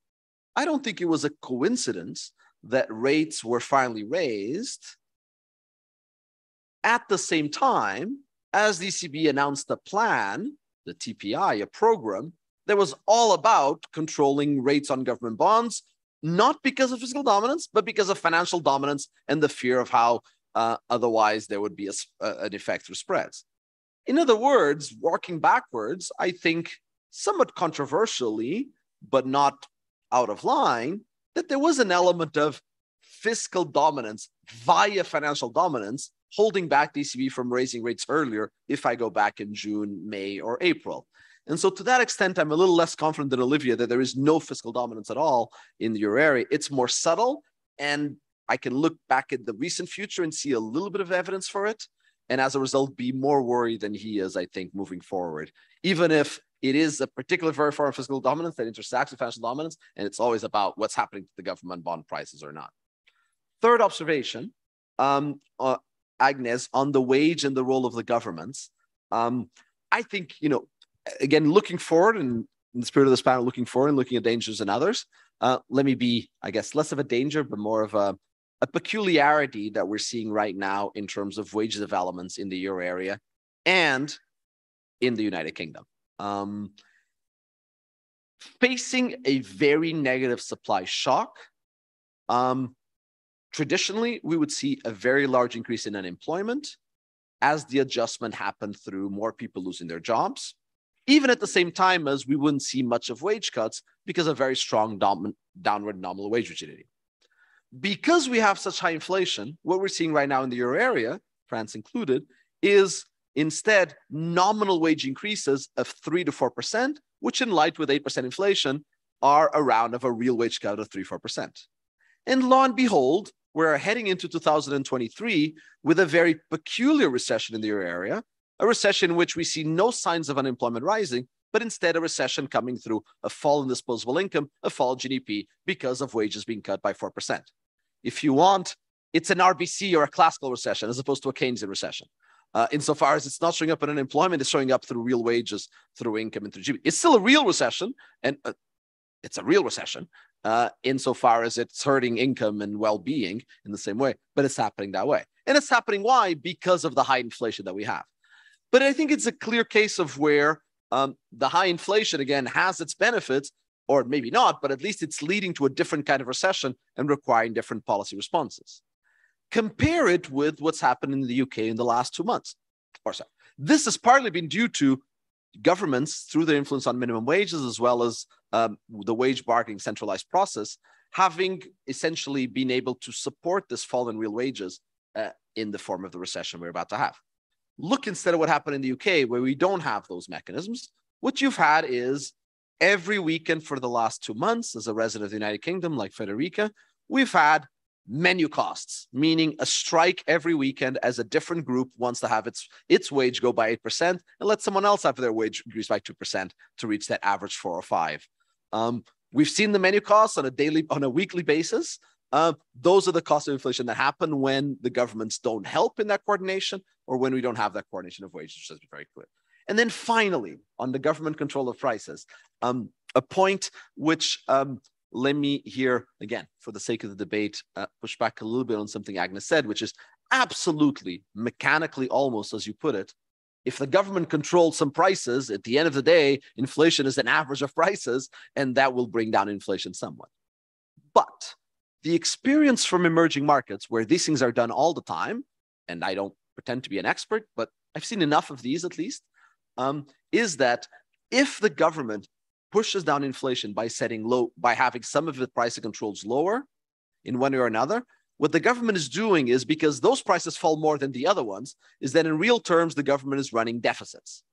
I don't think it was a coincidence that rates were finally raised at the same time as the ECB announced a plan, the TPI, a program that was all about controlling rates on government bonds, not because of fiscal dominance, but because of financial dominance and the fear of how uh, otherwise there would be a, an effect through spreads. In other words, walking backwards, I think somewhat controversially, but not out of line, that there was an element of fiscal dominance via financial dominance holding back the ECB from raising rates earlier if I go back in June, May, or April. And so, to that extent, I'm a little less confident than Olivier that there is no fiscal dominance at all in euro area. It's more subtle, and I can look back at the recent future and see a little bit of evidence for it. And as a result, be more worried than he is, I think, moving forward. Even if it is a particular very foreign fiscal dominance that intersects with financial dominance, and it's always about what's happening to the government bond prices or not. Third observation, um, uh, Agnès, on the wage and the role of the governments. Um, I think, you know, again, looking forward and in the spirit of this panel, looking forward and looking at dangers and others, uh, let me be, I guess, less of a danger, but more of a, a peculiarity that we're seeing right now in terms of wage developments in the euro area and in the United Kingdom. Um, facing a very negative supply shock, um, traditionally, we would see a very large increase in unemployment as the adjustment happened through more people losing their jobs, even at the same time as we wouldn't see much of wage cuts because of very strong dom- downward nominal wage rigidity. Because we have such high inflation, what we're seeing right now in the euro area, France included, is instead nominal wage increases of 3 to 4%, which in light with 8% inflation are around of a real wage cut of 3 4%. And lo and behold, we're heading into 2023 with a very peculiar recession in the euro area, a recession in which we see no signs of unemployment rising, but instead a recession coming through a fall in disposable income, a fall in GDP because of wages being cut by 4%. If you want, it's an RBC or a classical recession as opposed to a Keynesian recession. Uh, insofar as it's not showing up in unemployment, it's showing up through real wages, through income, and through GDP. It's still a real recession, and uh, it's a real recession, uh, insofar as it's hurting income and well-being in the same way, but it's happening that way. And it's happening why? Because of the high inflation that we have. But I think it's a clear case of where um, the high inflation again has its benefits, or maybe not, but at least it's leading to a different kind of recession and requiring different policy responses. Compare it with what's happened in the UK in the last two months. Or so. This has partly been due to governments through their influence on minimum wages as well as um, the wage bargaining centralized process having essentially been able to support this fall in real wages uh, in the form of the recession we're about to have. Look instead at what happened in the UK, where we don't have those mechanisms. What you've had is every weekend for the last two months, as a resident of the United Kingdom, like Federica, we've had menu costs, meaning a strike every weekend as a different group wants to have its its wage go by 8% and let someone else have their wage increase by 2% to reach that average four or five. Um, we've seen the menu costs on a daily, on a weekly basis. Uh, those are the costs of inflation that happen when the governments don't help in that coordination or when we don't have that coordination of wages, has been very clear. And then finally, on the government control of prices, um, a point which um, let me here again, for the sake of the debate, uh, push back a little bit on something Agnès said, which is absolutely mechanically, almost as you put it. If the government controls some prices, at the end of the day, inflation is an average of prices, and that will bring down inflation somewhat. But the experience from emerging markets where these things are done all the time, and I don't pretend to be an expert, but I've seen enough of these at least, um, is that if the government pushes down inflation by setting low, by having some of the price controls lower in one way or another. What the government is doing is because those prices fall more than the other ones, is that in real terms, the government is running deficits.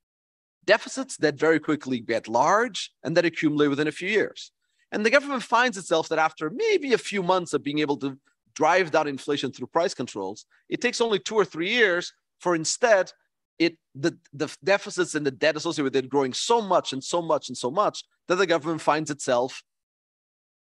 Deficits that very quickly get large and that accumulate within a few years. And the government finds itself that after maybe a few months of being able to drive down inflation through price controls, it takes only two or three years for instead it the, the deficits and the debt associated with it growing so much and so much and so much that the government finds itself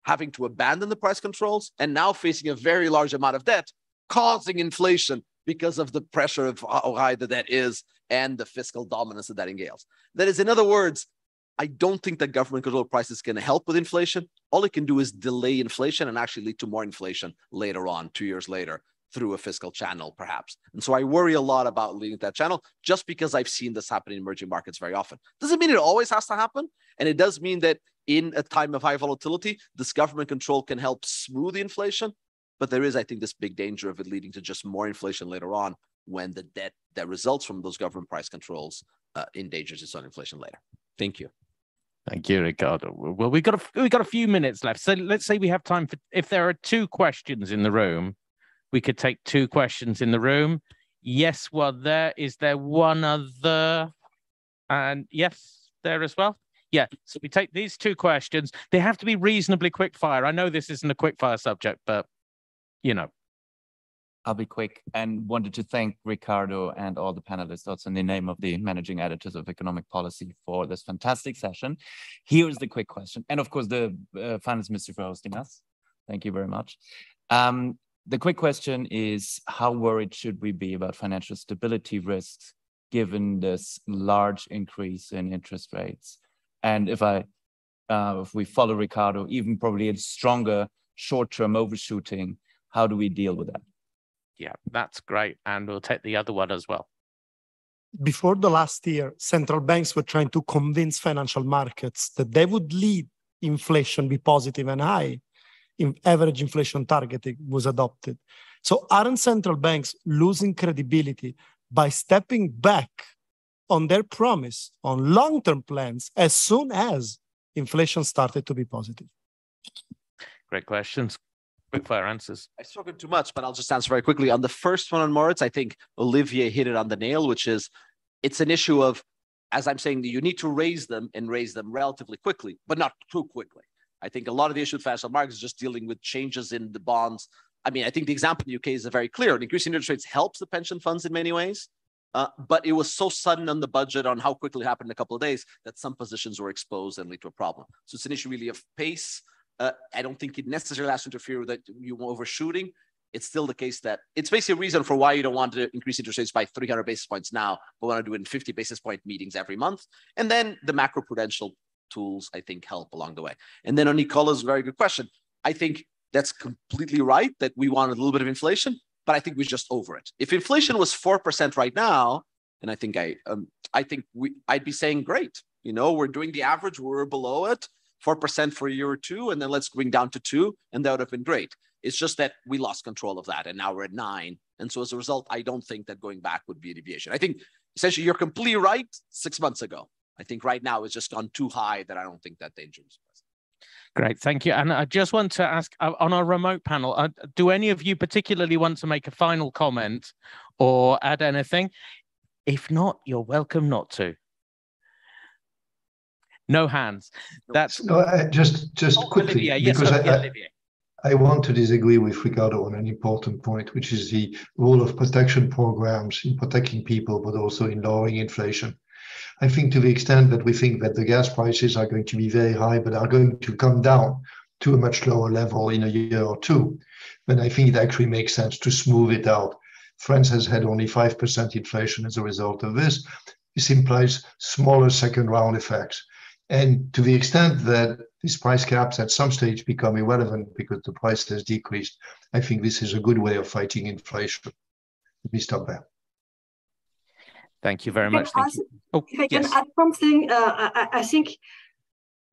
having to abandon the price controls and now facing a very large amount of debt, causing inflation because of the pressure of how high the debt is and the fiscal dominance that that entails. That is, in other words, I don't think that government control prices can help with inflation. All it can do is delay inflation and actually lead to more inflation later on, two years later, through a fiscal channel, perhaps. And so I worry a lot about leading that channel just because I've seen this happen in emerging markets very often. Doesn't mean it always has to happen. And it does mean that in a time of high volatility, this government control can help smooth the inflation. But there is, I think, this big danger of it leading to just more inflation later on when the debt that results from those government price controls uh, endangers its own inflation later. Thank you. Thank you, Ricardo. Well, we've got a we've got a few minutes left. So let's say we have time for if there are two questions in the room, we could take two questions in the room. Yes, well, there is there one other, and yes, there as well? Yeah. So we take these two questions. They have to be reasonably quick fire. I know this isn't a quick fire subject, but you know. I'll be quick and wanted to thank Ricardo and all the panelists also in the name of the managing editors of economic policy for this fantastic session. Here's the quick question. And of course, the uh, finance minister for hosting us. Thank you very much. Um, the quick question is how worried should we be about financial stability risks given this large increase in interest rates? And if I, uh, if we follow Ricardo, even probably a stronger short-term overshooting, how do we deal with that? Yeah, that's great. And we'll take the other one as well. Before the last year, central banks were trying to convince financial markets that they would lead inflation be positive and high. In average inflation targeting was adopted. So aren't central banks losing credibility by stepping back on their promise on long-term plans as soon as inflation started to be positive? Great questions. Quick fire answers. I've spoken too much, but I'll just answer very quickly. On the first one on Moritz, I think Olivier hit it on the nail, which is it's an issue of, as I'm saying, you need to raise them and raise them relatively quickly, but not too quickly. I think a lot of the issue with financial markets is just dealing with changes in the bonds. I mean, I think the example in the UK is very clear. Increasing interest rates helps the pension funds in many ways, uh, but it was so sudden on the budget on how quickly it happened in a couple of days that some positions were exposed and lead to a problem. So it's an issue really of pace. Uh, I don't think it necessarily has to interfere with that you overshooting. It's still the case that it's basically a reason for why you don't want to increase interest rates by 300 basis points now, but want to do it in 50 basis point meetings every month. And then the macroprudential tools, I think, help along the way. And then on Nicola's very good question, I think that's completely right that we wanted a little bit of inflation, but I think we're just over it. If inflation was four percent right now, and I think I, um, I think we, I'd be saying great. You know, we're doing the average, we're below it, four percent for a year or two, and then let's bring down to two, and that would have been great. It's just that we lost control of that, and now we're at nine, and so as a result, I don't think that going back would be a deviation. I think essentially you're completely right six months ago. I think right now it's just gone too high that I don't think that danger is present. Great, thank you. And I just want to ask uh, on our remote panel, uh, do any of you particularly want to make a final comment or add anything? If not, you're welcome not to. No hands. That's no, I, just just oh, quickly Olivier, yes, because I, I, I want to disagree with Ricardo on an important point, which is the role of protection programs in protecting people, but also in lowering inflation. I think to the extent that we think that the gas prices are going to be very high, but are going to come down to a much lower level in a year or two, then I think it actually makes sense to smooth it out. France has had only 5% inflation as a result of this. This implies smaller second round effects. And to the extent that these price caps at some stage become irrelevant because the price has decreased, I think this is a good way of fighting inflation. Let me stop there. Thank you very much. Thank you. Oh, if I can add something, uh, I, I, think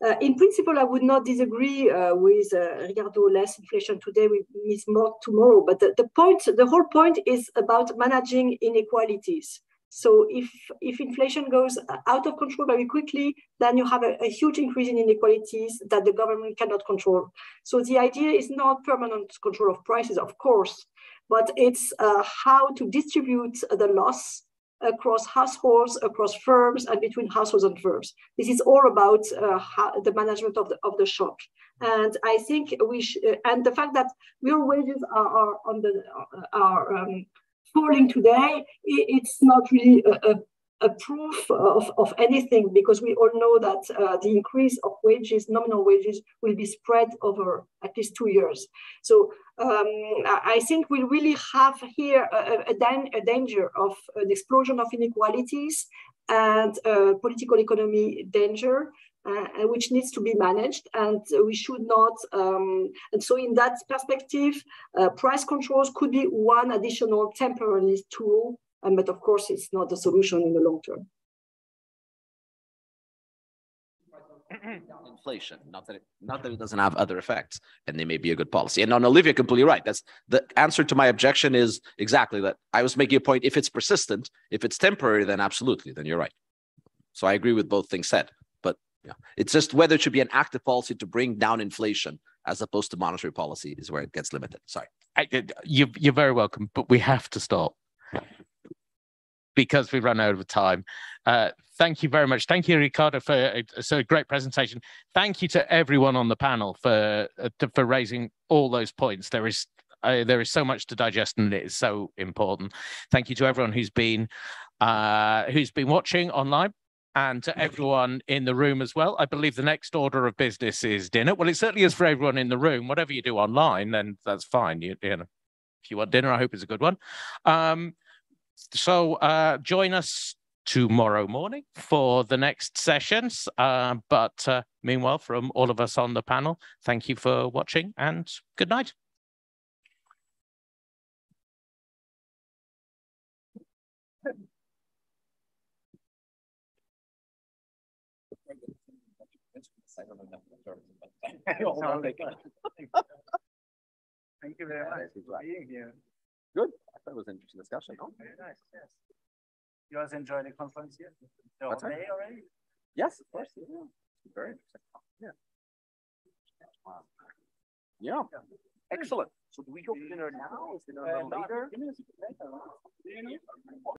uh, in principle, I would not disagree uh, with uh, Ricardo. Less inflation today, we means more tomorrow. But the, the point, the whole point is about managing inequalities. So if if inflation goes out of control very quickly, then you have a, a, huge increase in inequalities that the government cannot control. So the idea is not permanent control of prices, of course, but it's uh, how to distribute the loss across households, across firms, and between households and firms. This is all about uh, how, the management of the, of the shock. And I think we sh- and the fact that real wages are, are on the are um, falling today, it's not really a, a, a proof of, of anything because we all know that uh, the increase of wages, nominal wages, will be spread over at least two years. So um, I think we really have here a, a, a danger of an explosion of inequalities and uh, political economy danger. Uh, which needs to be managed. And we should not um, and so in that perspective uh, price controls could be one additional temporary tool. Um, but of course, it's not the solution in the long term. *clears throat* inflation not that it, not that it doesn't have other effects and they may be a good policy. And on Olivier completely right. That's the answer to my objection is exactly that. I was making a point if it's persistent if it's temporary then absolutely then you're right. So i agree with both things said yeah it's just whether it should be an active policy to bring down inflation as opposed to monetary policy is where it gets limited sorry I, you, you're very welcome but we have to stop because we've run out of time. Uh, thank you very much. Thank you, Ricardo, for a, a, great presentation. Thank you to everyone on the panel for uh, to, for raising all those points. There is uh, there is so much to digest, and it is so important. Thank you to everyone who's been uh, who's been watching online and to everyone in the room as well. I believe the next order of business is dinner. Well, it certainly is for everyone in the room. Whatever you do online, then that's fine. You, you know, if you want dinner, I hope it's a good one. Um, so uh, join us tomorrow morning for the next sessions. Uh, but uh, meanwhile, from all of us on the panel, thank you for watching and good night. Thank you very much for being here. Good. I thought it was an interesting discussion. Oh, very nice. Yes. You guys enjoy the conference here? The whole day already? Yes, of course. Yeah. Very interesting. Yeah. Wow. Yeah. Excellent. So do we go for dinner now? Is uh, dinner little later?